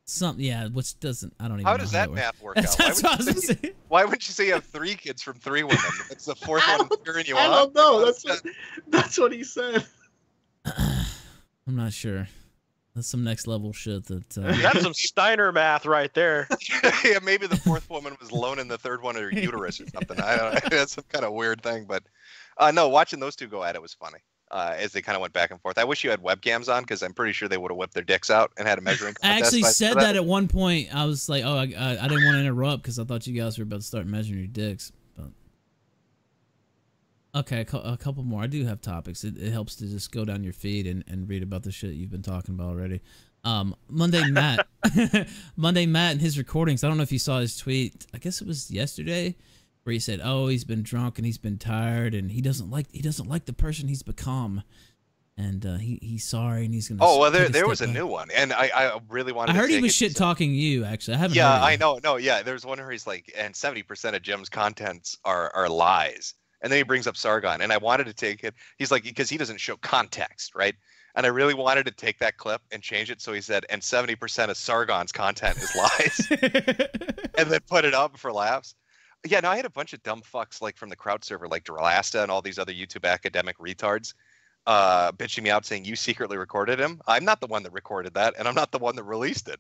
Something. Yeah, which doesn't. I don't even. how know does how that works. math work That's, out? Why that's what I would, was you say, say. why wouldn't you say you have three kids from three women? It's the fourth one don't- you I don't know. That's what, that's what he said. I'm not sure. That's some next level shit that. Uh, That's some Steiner math right there. yeah, maybe the fourth woman was loaning the third one her uterus or something. I don't know. That's some kind of weird thing, but uh, no, watching those two go at it was funny. Uh, as they kind of went back and forth. I wish you had webcams on because I'm pretty sure they would have whipped their dicks out and had a measuring I actually said for that at one point. I was like, "Oh, I, I, I didn't want to interrupt because I thought you guys were about to start measuring your dicks." Okay, a, couple more. I do have topics. It, it helps to just go down your feed and, and read about the shit you've been talking about already. Um, Monday Matt, Monday Matt and his recordings. I don't know if you saw his tweet. I guess it was yesterday, where he said, "Oh, he's been drunk and he's been tired and he doesn't like he doesn't like the person he's become." And uh, he he's sorry and he's gonna. Oh well, there there was a new one, and I I really wanted. I to heard he was shit talking you. Actually, I haven't. Yeah, I know. No, yeah. There's one where he's like, and 70% of Jim's contents are are lies, and then he brings up Sargon, and I wanted to take it. He's like, because he doesn't show context, right? And I really wanted to take that clip and change it so he said, and 70% of Sargon's content is lies, and then put it up for laughs. Yeah, no, I had a bunch of dumb fucks like from the Kraut server, like Dralasta and all these other YouTube academic retards, uh, bitching me out saying you secretly recorded him. I'm not the one that recorded that, and I'm not the one that released it.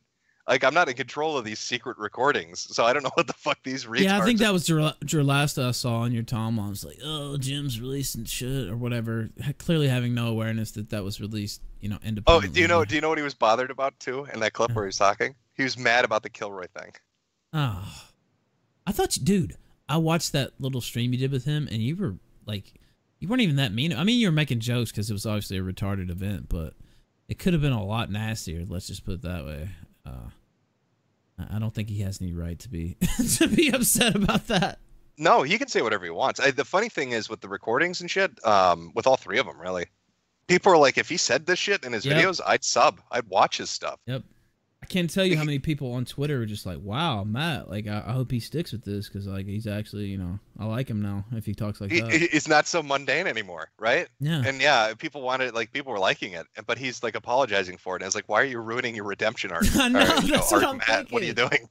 Like I'm not in control of these secret recordings, so I don't know what the fuck these retards. yeah, I think that was your your last I saw on your timeline. was like, oh, Jim's releasing shit or whatever. Clearly having no awareness that that was released, you know, independently. Oh, independently. do you know? Do you know what he was bothered about too in that clip where he was talking? He was mad about the Kilroy thing. Oh, I thought, you, dude, I watched that little stream you did with him, and you were like, you weren't even that mean. I mean, you were making jokes because it was obviously a retarded event, but it could have been a lot nastier. Let's just put it that way. Uh, I- don't think he has any right to be to be upset about that. No, he can say whatever he wants. I, the funny thing is with the recordings and shit, um, with all three of them, really, people are like, if he said this shit in his Yep. videos, I'd sub, I'd watch his stuff. Yep. I can't tell you how many people on Twitter are just like, "Wow, Matt! Like, I, I hope he sticks with this because like he's actually, you know, I like him now if he talks like He, that." it's not so mundane anymore, right? yeah, And yeah, people wanted like people were liking it, and but he's like apologizing for it. And I was like, why are you ruining your redemption arc? Know, you that's what I'm Matt? What are you doing?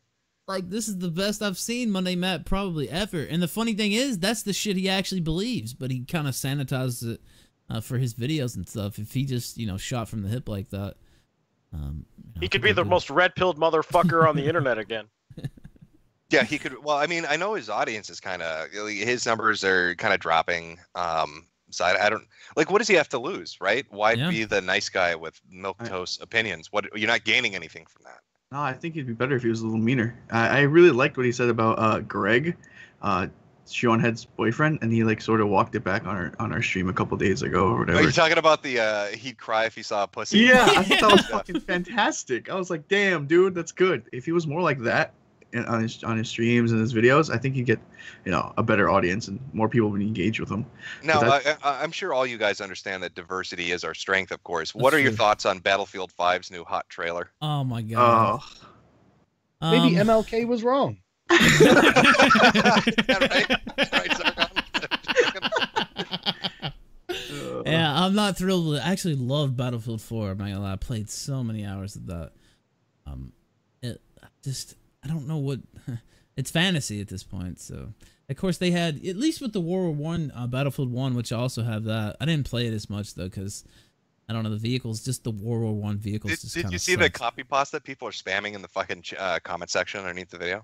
like this is the best I've seen Monday Matt probably ever. And the funny thing is, that's the shit he actually believes, but he kind of sanitizes it uh, for his videos and stuff. If he just, you know, shot from the hip like that, um, you know, He could be the most red pilled motherfucker on the internet again. Yeah, he could. Well, I mean, I know his audience is kind of his numbers are kind of dropping. Um, so I, I don't like. What does he have to lose, right? Why Yeah. be the nice guy with milk toast opinions? What you're not gaining anything from that. No, I think he'd be better if he was a little meaner. I, I really liked what he said about uh, Greg, uh, Shoe0nHead's boyfriend, and he like sort of walked it back on our on our stream a couple days ago or whatever. Are whatever. you talking about the uh, he'd cry if he saw a pussy? Yeah, I thought that was fucking fantastic. I was like, damn, dude, that's good. If he was more like that in- on his on his streams and his videos, I think he'd get, you know, a better audience and more people would engage with him. Now, I, I, I'm sure all you guys understand that diversity is our strength. Of course. What are your true. thoughts on Battlefield 5's new hot trailer? Oh my god. Oh, Maybe Um, MLK was wrong. Yeah, right? Right, yeah, I'm not thrilled. with. I actually loved Battlefield 4. I'm not gonna lie. I played so many hours of that. Um, it just I don't know what. It's fantasy at this point. So of course they had at least with the World War One uh, Battlefield One, which I also have that. I didn't play it as much though because I don't know the vehicles. Just the World War One vehicles. Did, did you see the copy pasta people are spamming in the fucking uh, comment section underneath the video?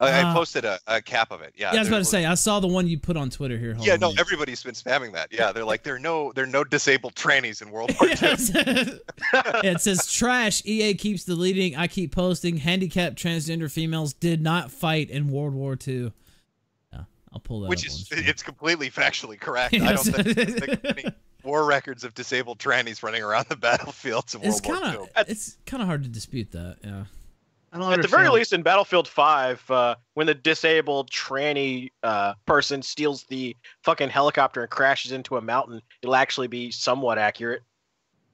I, I Uh, posted a, a cap of it. Yeah. Yeah, I was about to say I saw the one you put on Twitter here. Hold Yeah, no, everybody's been spamming that. Yeah, they're like, there are no, there are no disabled trannies in World War II. It says trash. EA keeps deleting. I keep posting. Handicapped transgender females did not fight in World War II. Yeah, I'll pull that. which is it's completely factually correct. I don't think there's any war records of disabled trannies running around the battlefields of it's World kind War of II. it's kind of hard to dispute that. Yeah. I don't At the very least, in Battlefield 5, uh, when the disabled tranny uh, person steals the fucking helicopter and crashes into a mountain, it'll actually be somewhat accurate.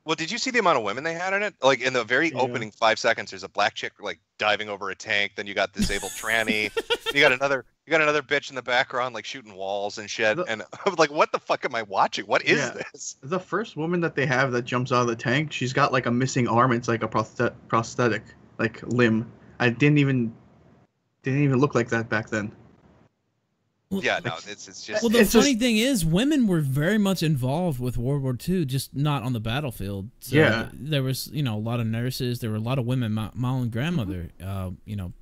Well, did you see the amount of women they had in it? Like in the very Yeah. opening five seconds, there's a black chick like diving over a tank. Then you got disabled tranny. you got another, you got another bitch in the background like shooting walls and shit. The- And I was like, what the fuck am I watching? What is Yeah. this? The first woman that they have that jumps out of the tank, she's got like a missing arm. It's like a prosthet- prosthetic, like limb. I didn't even didn't even look like that back then. Well, Yeah, no, it's it's just. Well, the It's just- funny thing is, women were very much involved with World War II, just not on the battlefield. So Yeah. there was, you know, a lot of nurses. There were a lot of women. My, my own grandmother, uh, you know,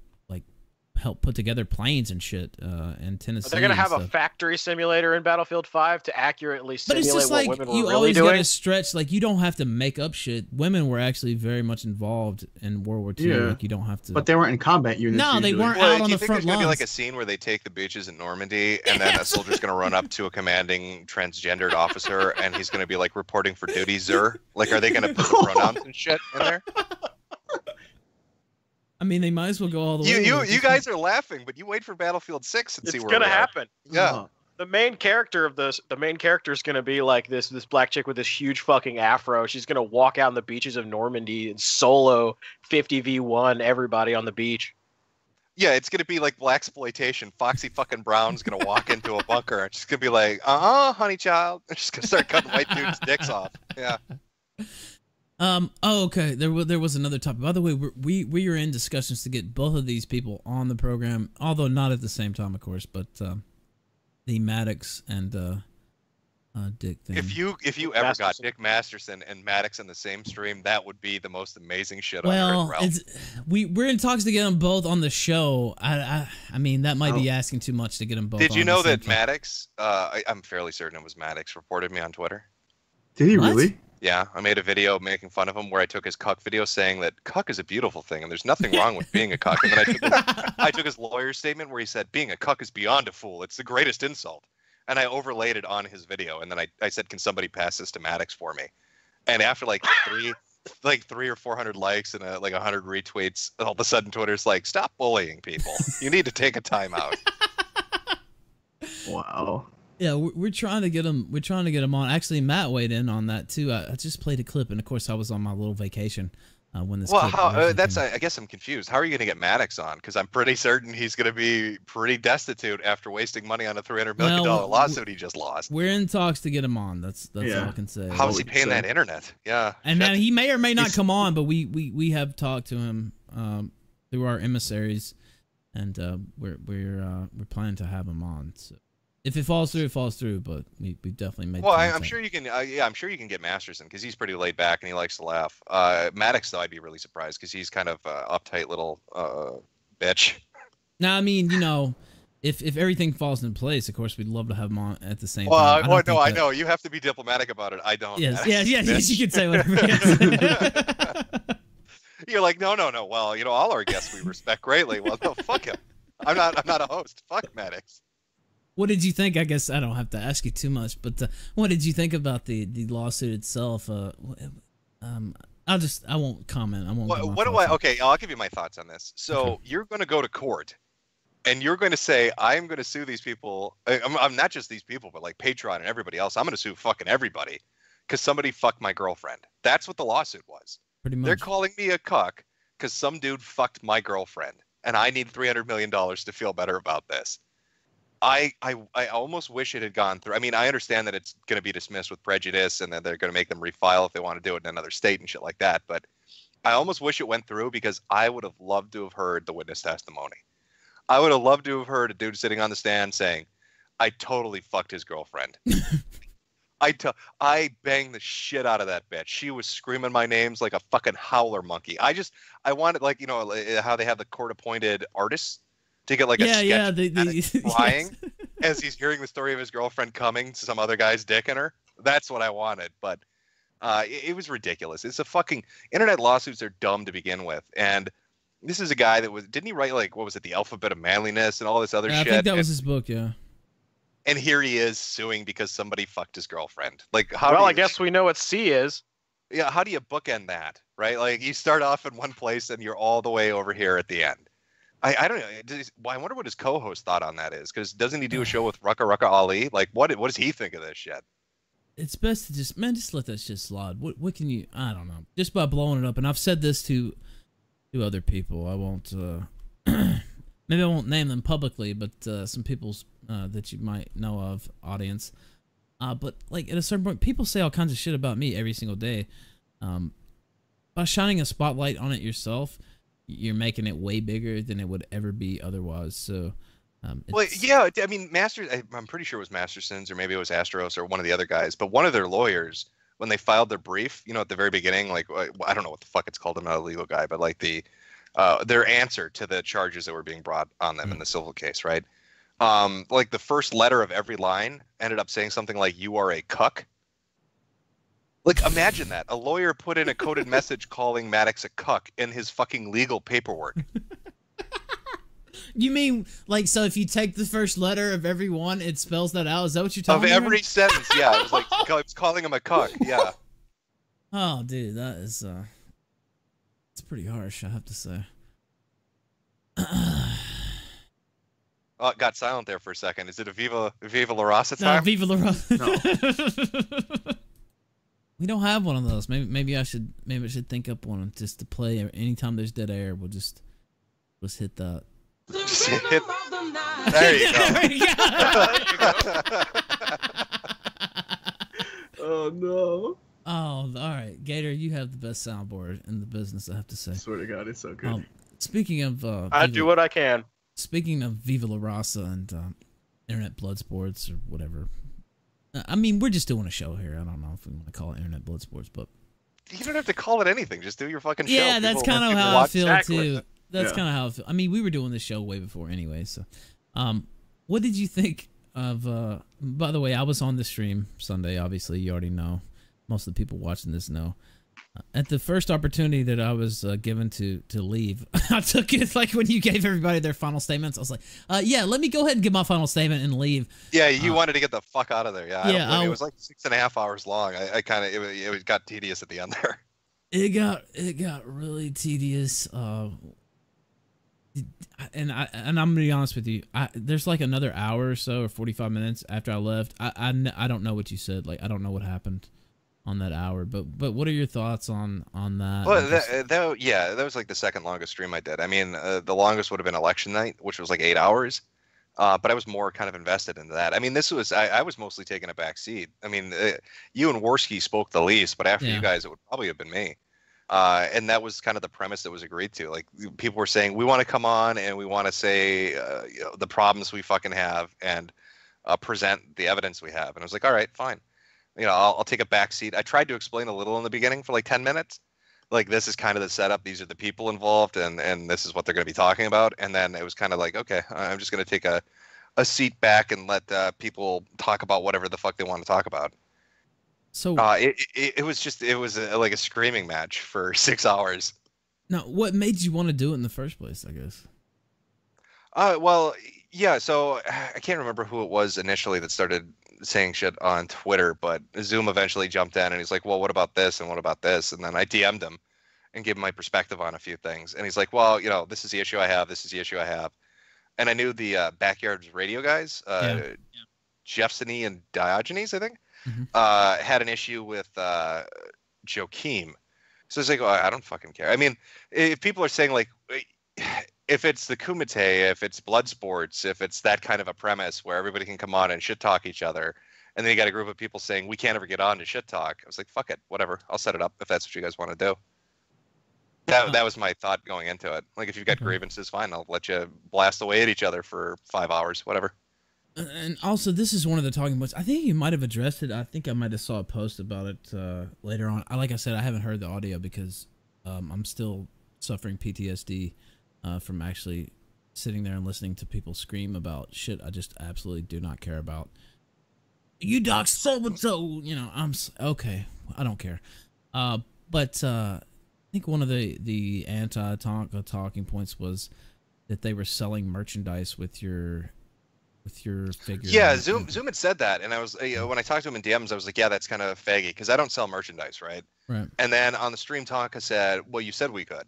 like helped put together planes and shit uh, in Tennessee. They're going to and have a factory simulator in Battlefield 5 to accurately simulate But it's just what like women you really always doing. gotta stretch. Like you don't have to make up shit. Women were actually very much involved in World War II. Yeah. Like you don't have to. But they weren't in combat units. No, they weren't. Well, out do on you the think front there's gonna be like a scene where they take the beaches in Normandy, and then a soldier's gonna run up to a commanding transgendered officer, and he's gonna be like reporting for duty, sir? Like, are they gonna put the pronouns and shit in there? I mean, they might as well go all the You way. you with you guys are laughing, but you wait for Battlefield Six and see where It's going to we are. happen. Yeah. Oh, The main character of this, the main character is going to be like this this black chick with this huge fucking afro. She's going to walk out on the beaches of Normandy and solo 50v1 everybody on the beach. Yeah, it's gonna be like black exploitation. Foxy fucking Brown's gonna walk into a bunker and she's gonna be like, "Uh, uh honey child." She's gonna start cutting white dudes' dicks off. Yeah. Um. Oh, okay. There was there was another topic. By the way, we're, we we are in discussions to get both of these people on the program, although not at the same time, of course. But um, the Maddox and uh, uh, Dick thing. If you if you ever got Dick Masterson and Maddox in the same stream, that would be the most amazing shit on well, earth, Ralph. it's we we're in talks to get them both on the show. I I, I mean that might be Oh. asking too much to get them both. Did on you at the know same that time. Maddox? Uh, I, I'm fairly certain it was Maddox. Reported me on Twitter. Did he What? really? Yeah, I made a video making fun of him where I took his cuck video saying that cuck is a beautiful thing and there's nothing wrong with being a cuck. And then I took his, I took his lawyer's statement where he said being a cuck is beyond a fool. It's the greatest insult. And I overlaid it on his video. And then I, I said, can somebody pass systematics for me? And after like three, like three or four hundred likes and uh like a hundred retweets, all of a sudden Twitter's like, stop bullying people. You need to take a timeout. Wow. Yeah, we're, we're trying to get him. We're trying to get him on. Actually, Matt weighed in on that too. I, I just played a clip, and of course, I was on my little vacation. uh, when this. Well, clip how, uh, that's. I, I guess I'm confused. How are you going to get Maddox on? Because I'm pretty certain he's going to be pretty destitute after wasting money on a 300 million dollar Well, lawsuit he just lost. We're in talks to get him on. That's that's Yeah. all I can say. How's he paying say. that internet? Yeah. And shit. now he may or may not come on, but we we we have talked to him um, through our emissaries, and uh, we're we're uh, we're planning to have him on. So if it falls through, it falls through. But we we definitely made. Well, I, I'm sure you can. Uh, yeah, I'm sure you can get Masterson because he's pretty laid back and he likes to laugh. Uh, Maddox, though, I'd be really surprised because he's kind of uh, uptight little uh, bitch. Now, I mean, you know, if if everything falls in place, of course, we'd love to have him on at the same Well, time. I, well, no, think I know you have to be diplomatic about it. I don't. Yes, yeah, yeah, yes, you can say whatever. yes. You're like, no, no, no. Well, you know, all our guests we respect greatly. Well, no, fuck him. I'm not. I'm not a host. Fuck Maddox. What did you think? I guess I don't have to ask you too much, but uh, what did you think about the the lawsuit itself? Uh, um, I'll just I won't comment. I won't. What, what do I? on- Okay, I'll give you my thoughts on this. So Okay. you're going to go to court, and you're going to say, "I'm going to sue these people. I'm, I'm not just these people, but like Patreon and everybody else. I'm going to sue fucking everybody because somebody fucked my girlfriend." That's what the lawsuit was. Pretty much. They're calling me a cuck because some dude fucked my girlfriend, and I need three hundred million dollars to feel better about this. I, I I almost wish it had gone through. I mean, I understand that it's going to be dismissed with prejudice, and that they're going to make them refile if they want to do it in another state and shit like that. But I almost wish it went through because I would have loved to have heard the witness testimony. I would have loved to have heard a dude sitting on the stand saying, "I totally fucked his girlfriend." I t- I banged the shit out of that bitch. She was screaming my names like a fucking howler monkey. I just I wanted like you know eh, how they have the court appointed artists to get like a yeah, sketch yeah, the, and the, it's yes. as he's hearing the story of his girlfriend coming to some other guy's dick in her. That's what I wanted, but uh, it, it was ridiculous. It's a fucking internet lawsuits are dumb to begin with, and this is a guy that was didn't he write like what was it the alphabet of manliness and all this other Yeah, I think that and, was his book. Yeah. and here he is suing because somebody fucked his girlfriend. Like how? well, do I guess we know what C is. yeah. How do you bookend that? Right? Like you start off in one place and you're all the way over here at the end. I, I don't know. I wonder what his co-host thought on that is because doesn't he do a show with Rucka Rucka Ali? Like what? What does he think of this shit? It's best to just man, just let that shit slide. What what can you? I don't know. Just by blowing it up, and I've said this to to other people. I won't. uh Maybe I won't name them publicly, but uh, some people's uh, that you might know of, audience. Uh, but like at a certain point, people say all kinds of shit about me every single day. Um, by shining a spotlight on it yourself, you're making it way bigger than it would ever be otherwise. So, um, Well, yeah. I mean, Masters. I'm pretty sure it was Masterson's or maybe it was Astros or one of the other guys. But one of their lawyers, when they filed their brief, you know, at the very beginning, like I don't know what the fuck it's called. I'm not a legal guy, but like the uh, their answer to the charges that were being brought on them in the civil case, right? Um, like the first letter of every line ended up saying something like "You are a cuck." Like imagine that a lawyer put in a coded message calling Maddox a cuck in his fucking legal paperwork. You mean like so? If you take the first letter of every one, it spells that out. Is that what you're of talking about? every sentence. Yeah, it was like it was calling him a cuck. Yeah. Oh, dude, that is uh, it's pretty harsh. I have to say. Oh, it got silent there for a second. Is it a Viva Viva La Raza no, time? Viva la Ra- we don't have one of those. Maybe maybe I should maybe I should think up one just to play anytime there's dead air. We'll just just hit that. Just hit- there you go. There we go. Oh no! oh, all right, Gator, you have the best soundboard in the business. I have to say. I swear to God, it's so good. Um, speaking of, uh, I Viva- do what I can. Speaking of Viva La Raza and um, Internet Blood Sports or whatever, uh, I mean, we're just doing a show here. I don't know if we want to call it Internet Blood Sports, but You don't have to call it anything. Just do your fucking show. yeah, that's kind of how I feel Exactly. too. That's Yeah. kind of how I feel. I mean, we were doing this show way before anyway. So, um, what did you think of? Uh, by the way, I was on the stream Sunday. Obviously, you already know. Most of the people watching this know. At the first opportunity that I was uh, given to to leave, I took it like when you gave everybody their final statements. I was like, uh, "Yeah, let me go ahead and give my final statement and leave." Yeah, you Uh, wanted to get the fuck out of there. Yeah, yeah. I- it was like six and a half hours long. I, I kind of it, it got tedious at the end there. it got it got really tedious uh and I and I'm gonna be honest with you. I there's like another hour or so or 45 minutes after I left. I I, I don't know what you said. Like I don't know what happened on that hour. But but what are your thoughts on on that? Well, that, that yeah, that was like the second longest stream I did. I mean, uh, the longest would have been election night, which was like eight hours. Uh, but I was more kind of invested into that. I mean, this was I, I was mostly taking a back seat. I mean, uh, you and Warski spoke the least, but after Yeah. you guys, it would probably have been me. Uh, and that was kind of the premise that was agreed to. Like people were saying, we want to come on and we want to say uh, you know, the problems we fucking have and uh, present the evidence we have. And I was like, all right, fine. You know, I'll, I'll take a back seat. I tried to explain a little in the beginning for like ten minutes like this is kind of the setup these are the people involved and and this is what they're going to be talking about and then it was kind of like okay i'm just going to take a a seat back and let uh, people talk about whatever the fuck they want to talk about so uh it, it, it was just it was a, like a screaming match for six hours now, what made you want to do it in the first place? I guess. uh well yeah so i can't remember who it was initially that started saying shit on twitter but zoom eventually jumped in and he's like well what about this and what about this? And then i dm'd him and gave him my perspective on a few things. And he's like well you know this is the issue i have this is the issue i have. And i knew the uh, backyards radio guys uh Yeah. jeff Sine and diogenes i think Mhm. uh had an issue with uh joaquim. So it's like oh, i don't fucking care. I mean if people are saying like if it's the kumite if it's blood sports if it's that kind of a premise where everybody can come on and shit talk each other and then you got a group of people saying we can't ever get on to shit talk i was like fuck it whatever i'll set it up if that's what you guys want to do that, Uh, that was my thought going into it like if you've got grievances fine i'll let you blast away at each other for five hours whatever And also, this is one of the talking points. I think you might have addressed it. I think I might have saw a post about it uh, later on. I, like I said, I haven't heard the audio because um, I'm still suffering PTSD uh, from actually sitting there and listening to people scream about shit I just absolutely do not care about. You doc so and so, you know. I'm okay. I don't care. Uh, but uh, I think one of the the anti talking points was that they were selling merchandise with your with your figure. Yeah. Zoom Zoom had said that, and I was uh, you know, when I talked to him in DMs, I was like, yeah, that's kind of faggy because I don't sell merchandise, right? Right. And then on the stream talk, I said, well, you said we could,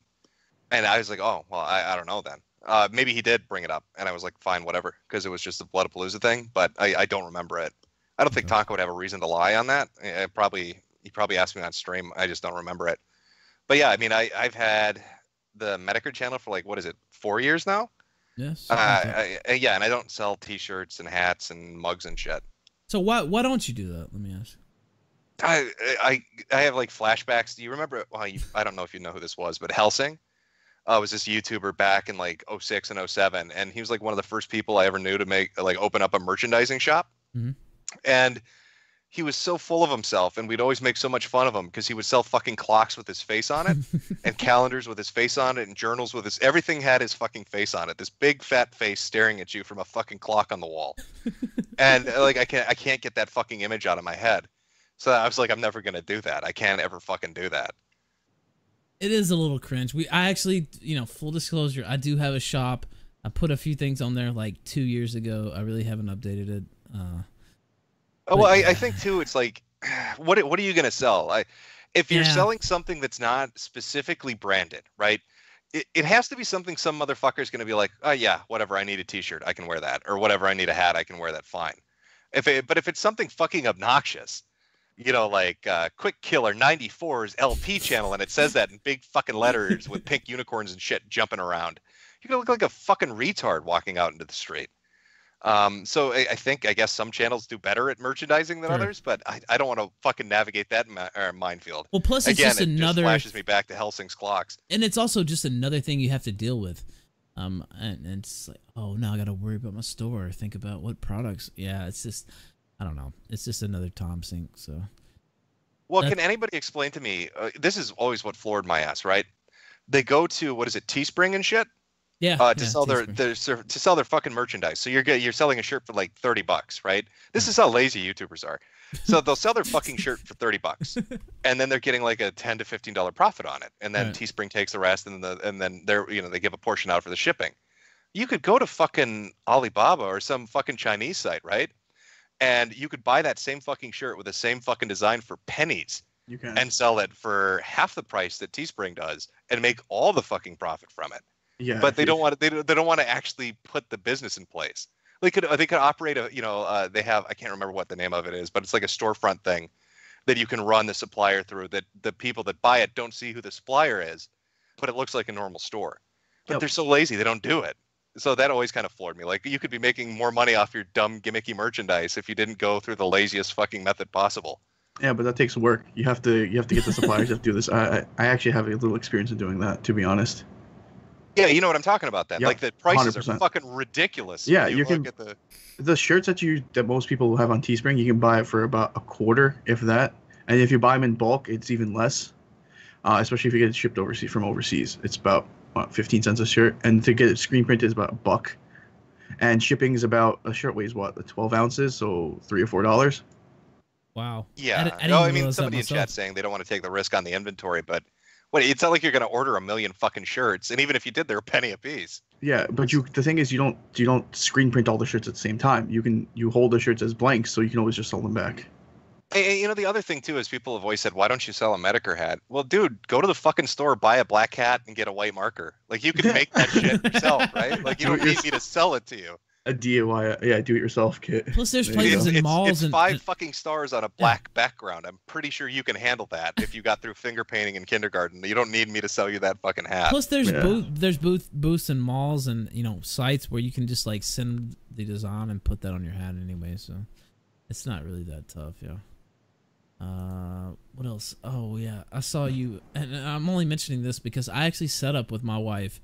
and I was like, oh, well, I, I don't know then. Uh, maybe he did bring it up, and I was like, fine, whatever, because it was just a Bloodapalooza thing, but I, I don't remember it. I don't think Okay. Tonka would have a reason to lie on that. I, I probably he probably asked me on stream. I just don't remember it. But yeah, I mean, I I've had the Metokur channel for like what is it, four years now? Yes. Uh, something like that. I, I- yeah, and I don't sell T-shirts and hats and mugs and shit. so why why don't you do that? Let me ask. I I I have like flashbacks. Do you remember? Well, you, I don't know if you know who this was, but Helsing uh, was this YouTuber back in like 06 and 07, and he was like one of the first people I ever knew to make like open up a merchandising shop. Mhm. And he was so full of himself, and we'd always make so much fun of him because he would sell fucking clocks with his face on it, and calendars with his face on it, and journals with his everything had his fucking face on it. This big fat face staring at you from a fucking clock on the wall, and uh, like I can't I can't get that fucking image out of my head. So I was like, I'm never gonna do that. I can't ever fucking do that. It is a little cringe. We I actually, you know, full disclosure, I do have a shop. I put a few things on there like two years ago. I really haven't updated it. Uh, Oh, well, I, I think too. It's like, what what are you gonna sell? I, if you're Yeah. selling something that's not specifically branded, right? It, it has to be something some motherfucker is gonna be like, oh yeah, whatever. I need a T-shirt, I can wear that, or whatever. I need a hat, I can wear that. Fine. If it, but if it's something fucking obnoxious, you know, like uh, Quick Killer 94's LP channel, and it says that in big fucking letters with pink unicorns and shit jumping around, you're gonna look like a fucking retard walking out into the street. Um, so I, I think I guess some channels do better at merchandising than Sure. others, but I, I don't want to fucking navigate that ma- uh, minefield. well, plus it's Again, just it another, just flashes me back to Helsing's clocks. and it's also just another thing you have to deal with. Um, and, and it's like, oh, now I got to worry about my store. Think about what products. Yeah, it's just, I don't know. It's just another Tom sink. So Well, That- can anybody explain to me? Uh, this is always what floored my ass, right? They go to what is it, Teespring and shit, yeah, uh, to yeah, sell their, their to sell their fucking merchandise. So you're get, you're selling a shirt for like thirty bucks, right? This is how lazy YouTubers are. So they'll sell their fucking shirt for thirty bucks, and then they're getting like a ten to fifteen dollar profit on it, and then Right. Teespring takes the rest, and the and then they're you know they give a portion out for the shipping. You could go to fucking Alibaba or some fucking Chinese site, right? And you could buy that same fucking shirt with the same fucking design for pennies You can. and sell it for half the price that Teespring does and make all the fucking profit from it. yeah. But they don't want to. They don't, they don't want to actually put the business in place. They could they could operate a you know uh, they have I can't remember what the name of it is, but it's like a storefront thing that you can run the supplier through that the people that buy it don't see who the supplier is, but it looks like a normal store. But Yep. they're so lazy they don't do it. So that always kind of floored me. Like you could be making more money off your dumb gimmicky merchandise if you didn't go through the laziest fucking method possible. Yeah, but that takes work. You have to you have to get the suppliers. you have to do this. I I actually have a little experience in doing that, to be honest. Yeah, you know what I'm talking about. That Yep, like the prices are 100%. fucking ridiculous. Yeah, when you can- get the, The shirts that you that most people will have on Teespring, you can buy it for about a quarter, if that. And if you buy them in bulk, it's even less. Uh, especially if you get it shipped overseas from overseas, it's about what, 15 cents a shirt, and to get it screen printed is about a buck. And shipping is about a shirt weighs what, 12 ounces, so three or four dollars. Wow. yeah, I di- I no, I mean somebody in chat saying they don't want to take the risk on the inventory, but what? It's not like you're going to order a million fucking shirts, and even if you did, they're a penny a piece. Yeah, but you the thing is you don't you don't screen print all the shirts at the same time. You can you hold the shirts as blanks, so you can always just sell them back. And, and, you know, the other thing too is people have always said, "Why don't you sell a Metokur hat?" Well, dude, go to the fucking store, buy a black hat, and get a white marker. Like you can make that shit yourself, right? Like you Do don't need me to sell it to you. A DIY, yeah, do it yourself kit. Plus, there's There places in It's, malls it's and, five and- fucking stars on a black background. I'm pretty sure you can handle that if you got through finger painting in kindergarten. You don't need me to sell you that fucking hat. plus there's Yeah. booth there's booth booths in malls and you know sites where you can just like send the design and put that on your hat anyway. So it's not really that tough, yeah. Uh, what else? Oh yeah, I saw you, and I'm only mentioning this because I actually set up with my wife.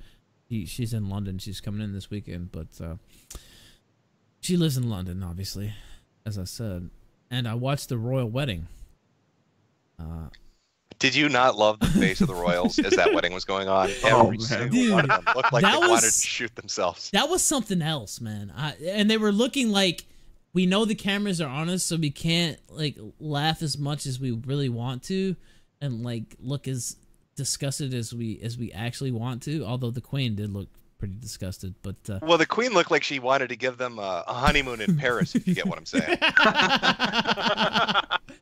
She, she's in London. She's coming in this weekend, but uh, she lives in London, obviously, as I said. And I watched the royal wedding. Uh, Did you not love the face of the royals as that wedding was going on? Oh, Every man. single one of them looked like they wanted was- to shoot themselves. that was something else, man. I, and they were looking like we know the cameras are on us, so we can't like laugh as much as we really want to, and like look as disgusted as we as we actually want to. Although the queen did look pretty disgusted, but uh, Well, the queen looked like she wanted to give them a, a honeymoon in Paris. If you get what I'm saying,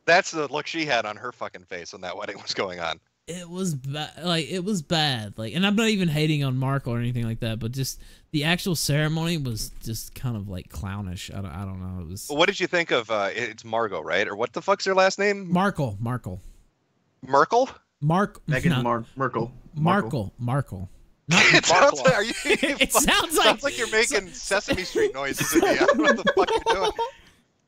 that's the look she had on her fucking face when that wedding was going on. it was bad. Like it was bad. Like, and I'm not even hating on Markle or anything like that, but just the actual ceremony was just kind of like clownish. I don't, I don't know. It was What did you think of? Uh, it's Margot, right? Or what the fuck's her last name? Markle, Markle, Merkel. Mark, Meghan no, Mar- Merkel. Markle, Markle. It sounds like, are you, it sounds like sounds like you're making Sesame Street noises at me. I don't know what the fuck you're doing.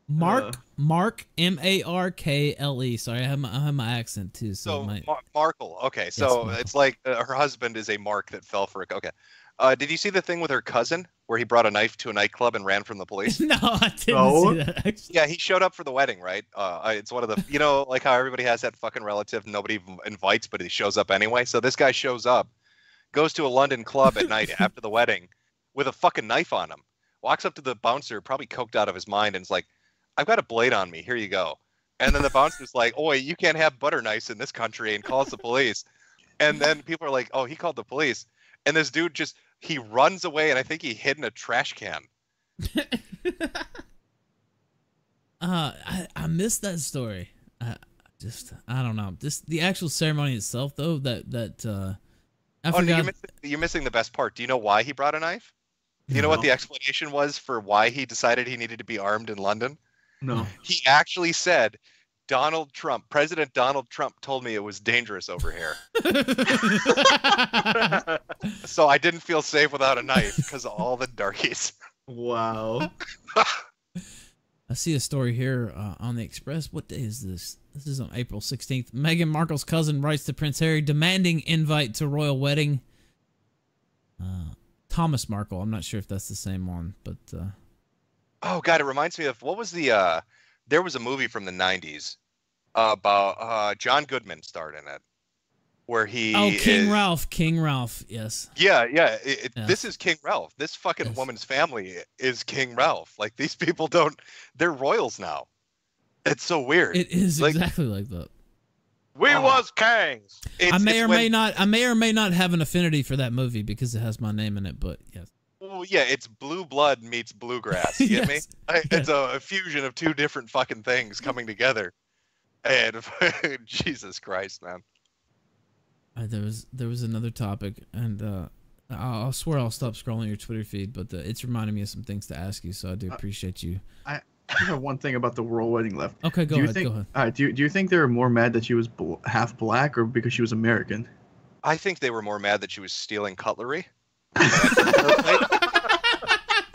Mark Uh. Mark M A R K L E. Sorry, I have my I have my accent too, so, So my Mar- Markle. Okay, so Markle. it's like uh, her husband is a mark that fell for it. Okay. Uh, did you see the thing with her cousin where he brought a knife to a nightclub and ran from the police? no, I didn't No. see that. Actually. yeah, he showed up for the wedding, right? Uh, it's one of the, you know, like how everybody has that fucking relative nobody invites, but he shows up anyway. So this guy shows up, goes to a London club at night after the wedding with a fucking knife on him, walks up to the bouncer, probably coked out of his mind, and is like, I've got a blade on me. Here you go. And then the bouncer's like, Oi, you can't have butter knives in this country, and calls the police. And then people are like, Oh, he called the police. And this dude just, he runs away, and I think he hid in a trash can. Uh, I I missed that story. I I just I don't know. Just the actual ceremony itself, though. That that uh, I oh, no, forgot. you're, missing, you're missing the best part. Do you know why he brought a knife? Do you know what the explanation was for why he decided he needed to be armed in London? No. He actually said, Donald Trump, President Donald Trump told me it was dangerous over here. So I didn't feel safe without a knife because of all the darkies. Wow. I see a story here uh, on the Express. What day is this? This is on April 16th. Meghan Markle's cousin writes to Prince Harry demanding invite to royal wedding. Uh, Thomas Markle. I'm not sure if that's the same one, but uh, Oh god, it reminds me of what was the uh there was a movie from the 90s uh, about uh John Goodman starred in it where he oh, King is- Ralph. King Ralph. Yes. Yeah, yeah. It, it- Yes. This is King Ralph. This fucking Yes. woman's family is King Ralph. Like these people don't. They're royals now. It's so weird. It is Like- exactly like that. We Oh. was kings. It's, I may or when- may not. I may or may not have an affinity for that movie because it has my name in it. But yes. Well, yeah, it's blue blood meets bluegrass. You get me? Yes. I- It's a, a fusion of two different fucking things coming together. And Jesus Christ, man. Uh, there was there was another topic, and uh, I'll, I'll swear I'll stop scrolling your Twitter feed, but uh, it's reminding me of some things to ask you. So I do Uh, appreciate you. I have one thing about the royal wedding left. Okay, go do you ahead. think? go ahead. All right. Do you, do you think they were more mad that she was bl- half black or because she was American? I think they were more mad that she was stealing cutlery.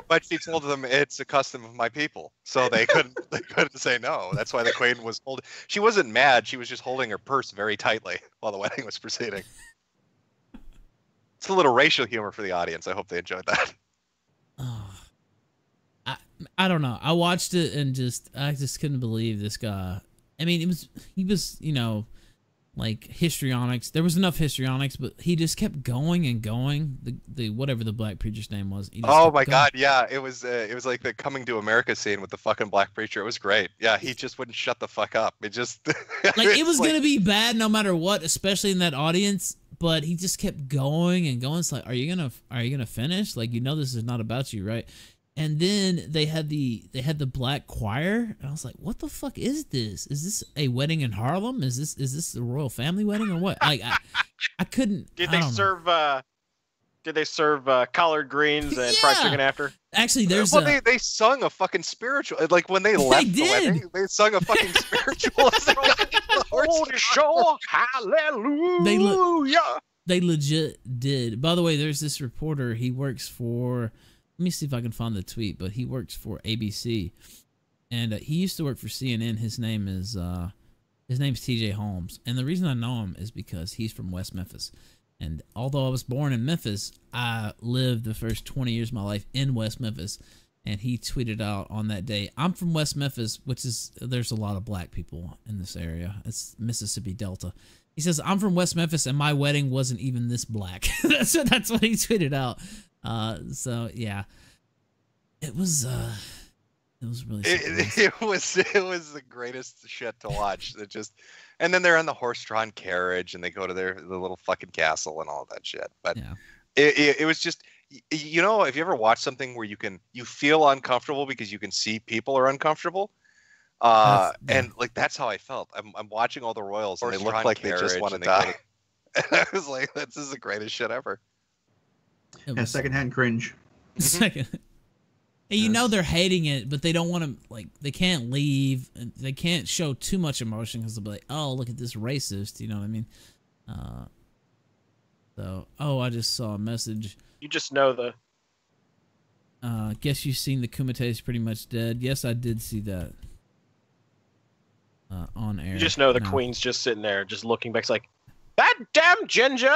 but she told them it's a custom of my people, so they couldn't they couldn't say no. That's why the queen was holding. She wasn't mad. She was just holding her purse very tightly while the wedding was proceeding. It's a little racial humor for the audience. I hope they enjoyed that. Oh, I I don't know. I watched it and just I just couldn't believe this guy. I mean, it was he was you know like histrionics. There was enough histrionics, but he just kept going and going. The the whatever the black preacher's name was. Oh my going. god, yeah, it was uh, it was like the coming to America scene with the fucking black preacher. It was great. Yeah, he just wouldn't shut the fuck up. It just Like it was like- gonna be bad no matter what, especially in that audience. But he just kept going and going. It's like, are you gonna are you gonna finish? Like you know this is not about you, right? And then they had the they had the black choir, and I was like, "What the fuck is this? Is this a wedding in Harlem? Is this is this the royal family wedding or what?" Like, I, I couldn't. Did I they don't know. serve? uh Did they serve uh, collard greens and fried chicken after? Actually, there's well, a, they, they sung a fucking spiritual. Like when they They left the did. wedding, they sung a fucking spiritual. as they got to the horse the show, hallelujah! They look- they legit did. By the way, there's this reporter. He works for. Let me see if I can find the tweet. But he works for ABC, and uh, he used to work for CNN. His name is uh, his name's T.J. Holmes, and the reason I know him is because he's from West Memphis. And although I was born in Memphis, I lived the first 20 years of my life in West Memphis. And he tweeted out on that day, "I'm from West Memphis, which is there's a lot of black people in this area. It's Mississippi Delta." He says, "I'm from West Memphis, and my wedding wasn't even this black." that's what, that's what he tweeted out. Uh, so yeah, it was uh, it was really. It, it was it was the greatest shit to watch. It just, and then they're on the horse-drawn carriage, and they go to their the little fucking castle and all that shit. But Yeah. it, it, it was just, you know, if you ever watch something where you can you feel uncomfortable because you can see people are uncomfortable. Uh, yeah. and like that's how I felt. I'm, I'm watching all the royals, and they look like they just want to and they go die. And I was like, "This is the greatest shit ever." It Yeah, was- secondhand cringe. second. And you know they're hating it, but they don't want to like they can't leave they can't show too much emotion because they'll be like, "Oh, look at this racist," you know what I mean? Uh, so, oh, I just saw a message. You just know the. Uh, guess you've seen the Kumite is pretty much dead. Yes, I did see that. Uh, on air. You just know the No. queen's just sitting there, just looking back. It's like, that damn ginger.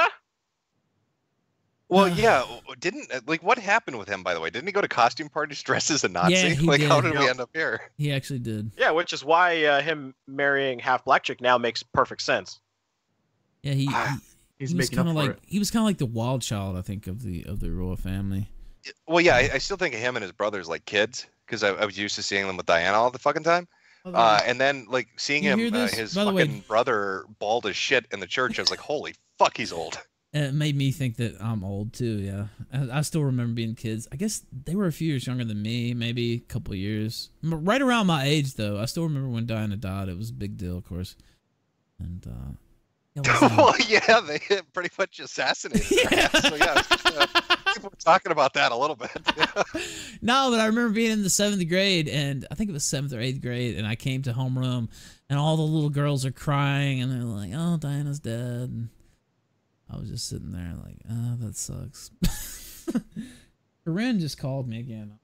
Well, yeah, didn't uh, like what happened with him by the way? Didn't he go to costume parties dressed as a Nazi? Yeah, he like how did. did we end up here? He actually did. Yeah, which is why uh, him marrying half black chick now makes perfect sense. Yeah, he. Ah, he He's he was making kind of like it. he was kind of like the wild child, I think, of the of the royal family. Well, yeah, I, I still think of him and his brothers like kids because I, I was used to seeing them with Diana all the fucking time. Uh, and then like seeing You him, uh, his By the way- fucking brother bald as shit in the church. I was like, holy fuck, he's old. It made me think that I'm old too. Yeah, I, I still remember being kids. I guess they were a few years younger than me, maybe a couple years, right around my age though. I still remember when Diana died. It was a big deal, of course. And uh, it well, yeah, they pretty much assassinated her. Yeah. ass. So yeah, uh, people were talking about that a little bit. no, but I remember being in the seventh grade, and I think it was seventh or eighth grade, and I came to homeroom, and all the little girls are crying, and they're like, "Oh, Diana's dead." And I was just sitting there like, "Oh, that sucks." Corinne just called me again.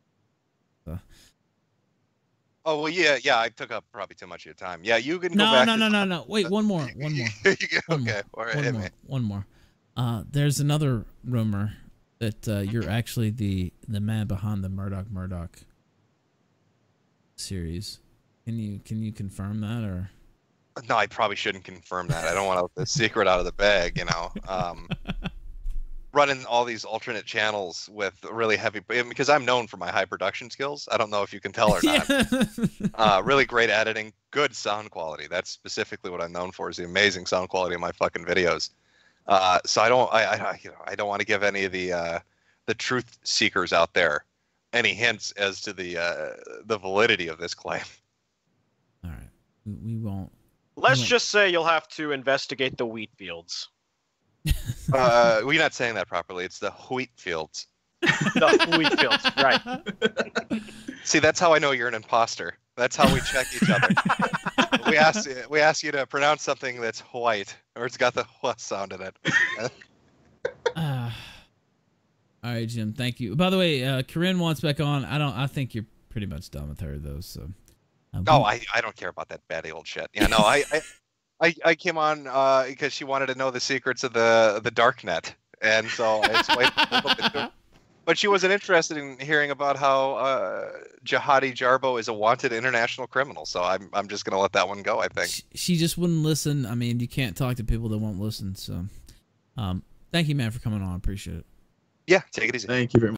oh well, yeah, yeah. I took up probably too much of your time. Yeah, you can go back. no, to- no, no, no. Wait, one more, one more. You can- One more. okay, all right, one hit more, one more. Uh, there's another rumor that uh, you're actually the the man behind the Murdoch Murdoch series. Can you can you confirm that or? No, I probably shouldn't confirm that. I don't want to let the secret out of the bag, you know. Um, running all these alternate channels with really heavy, because I'm known for my high production skills. I don't know if you can tell or not. Uh, really great editing, good sound quality. That's specifically what I'm known for is the amazing sound quality of my fucking videos. Uh, so I don't, I, I, you know, I don't want to give any of the uh, the truth seekers out there any hints as to the uh, the validity of this claim. All right, we won't. Let's Right. just say you'll have to investigate the wheat fields. Uh, we're not saying that properly. It's the wheat fields. The wheat fields, right? See, that's how I know you're an imposter. That's how we check each other. we ask we ask you to pronounce something that's white or it's got the "wha" sound in it. Uh, all right, Jim. Thank you. By the way, uh, Corinne wants back on. I don't. I think you're pretty much done with her though. So. Oh, I, I don't care about that bad old shit. Yeah, no, I I, I, I came on uh, because she wanted to know the secrets of the the dark net, and so I explained. a little bit to. But she wasn't interested in hearing about how uh, Jihadi Jarbo is a wanted international criminal. So I'm I'm just gonna let that one go. I think. she, she just wouldn't listen. I mean, you can't talk to people that won't listen. So, um, thank you, man, for coming on. I appreciate it. Yeah, take it easy. Thank you very much.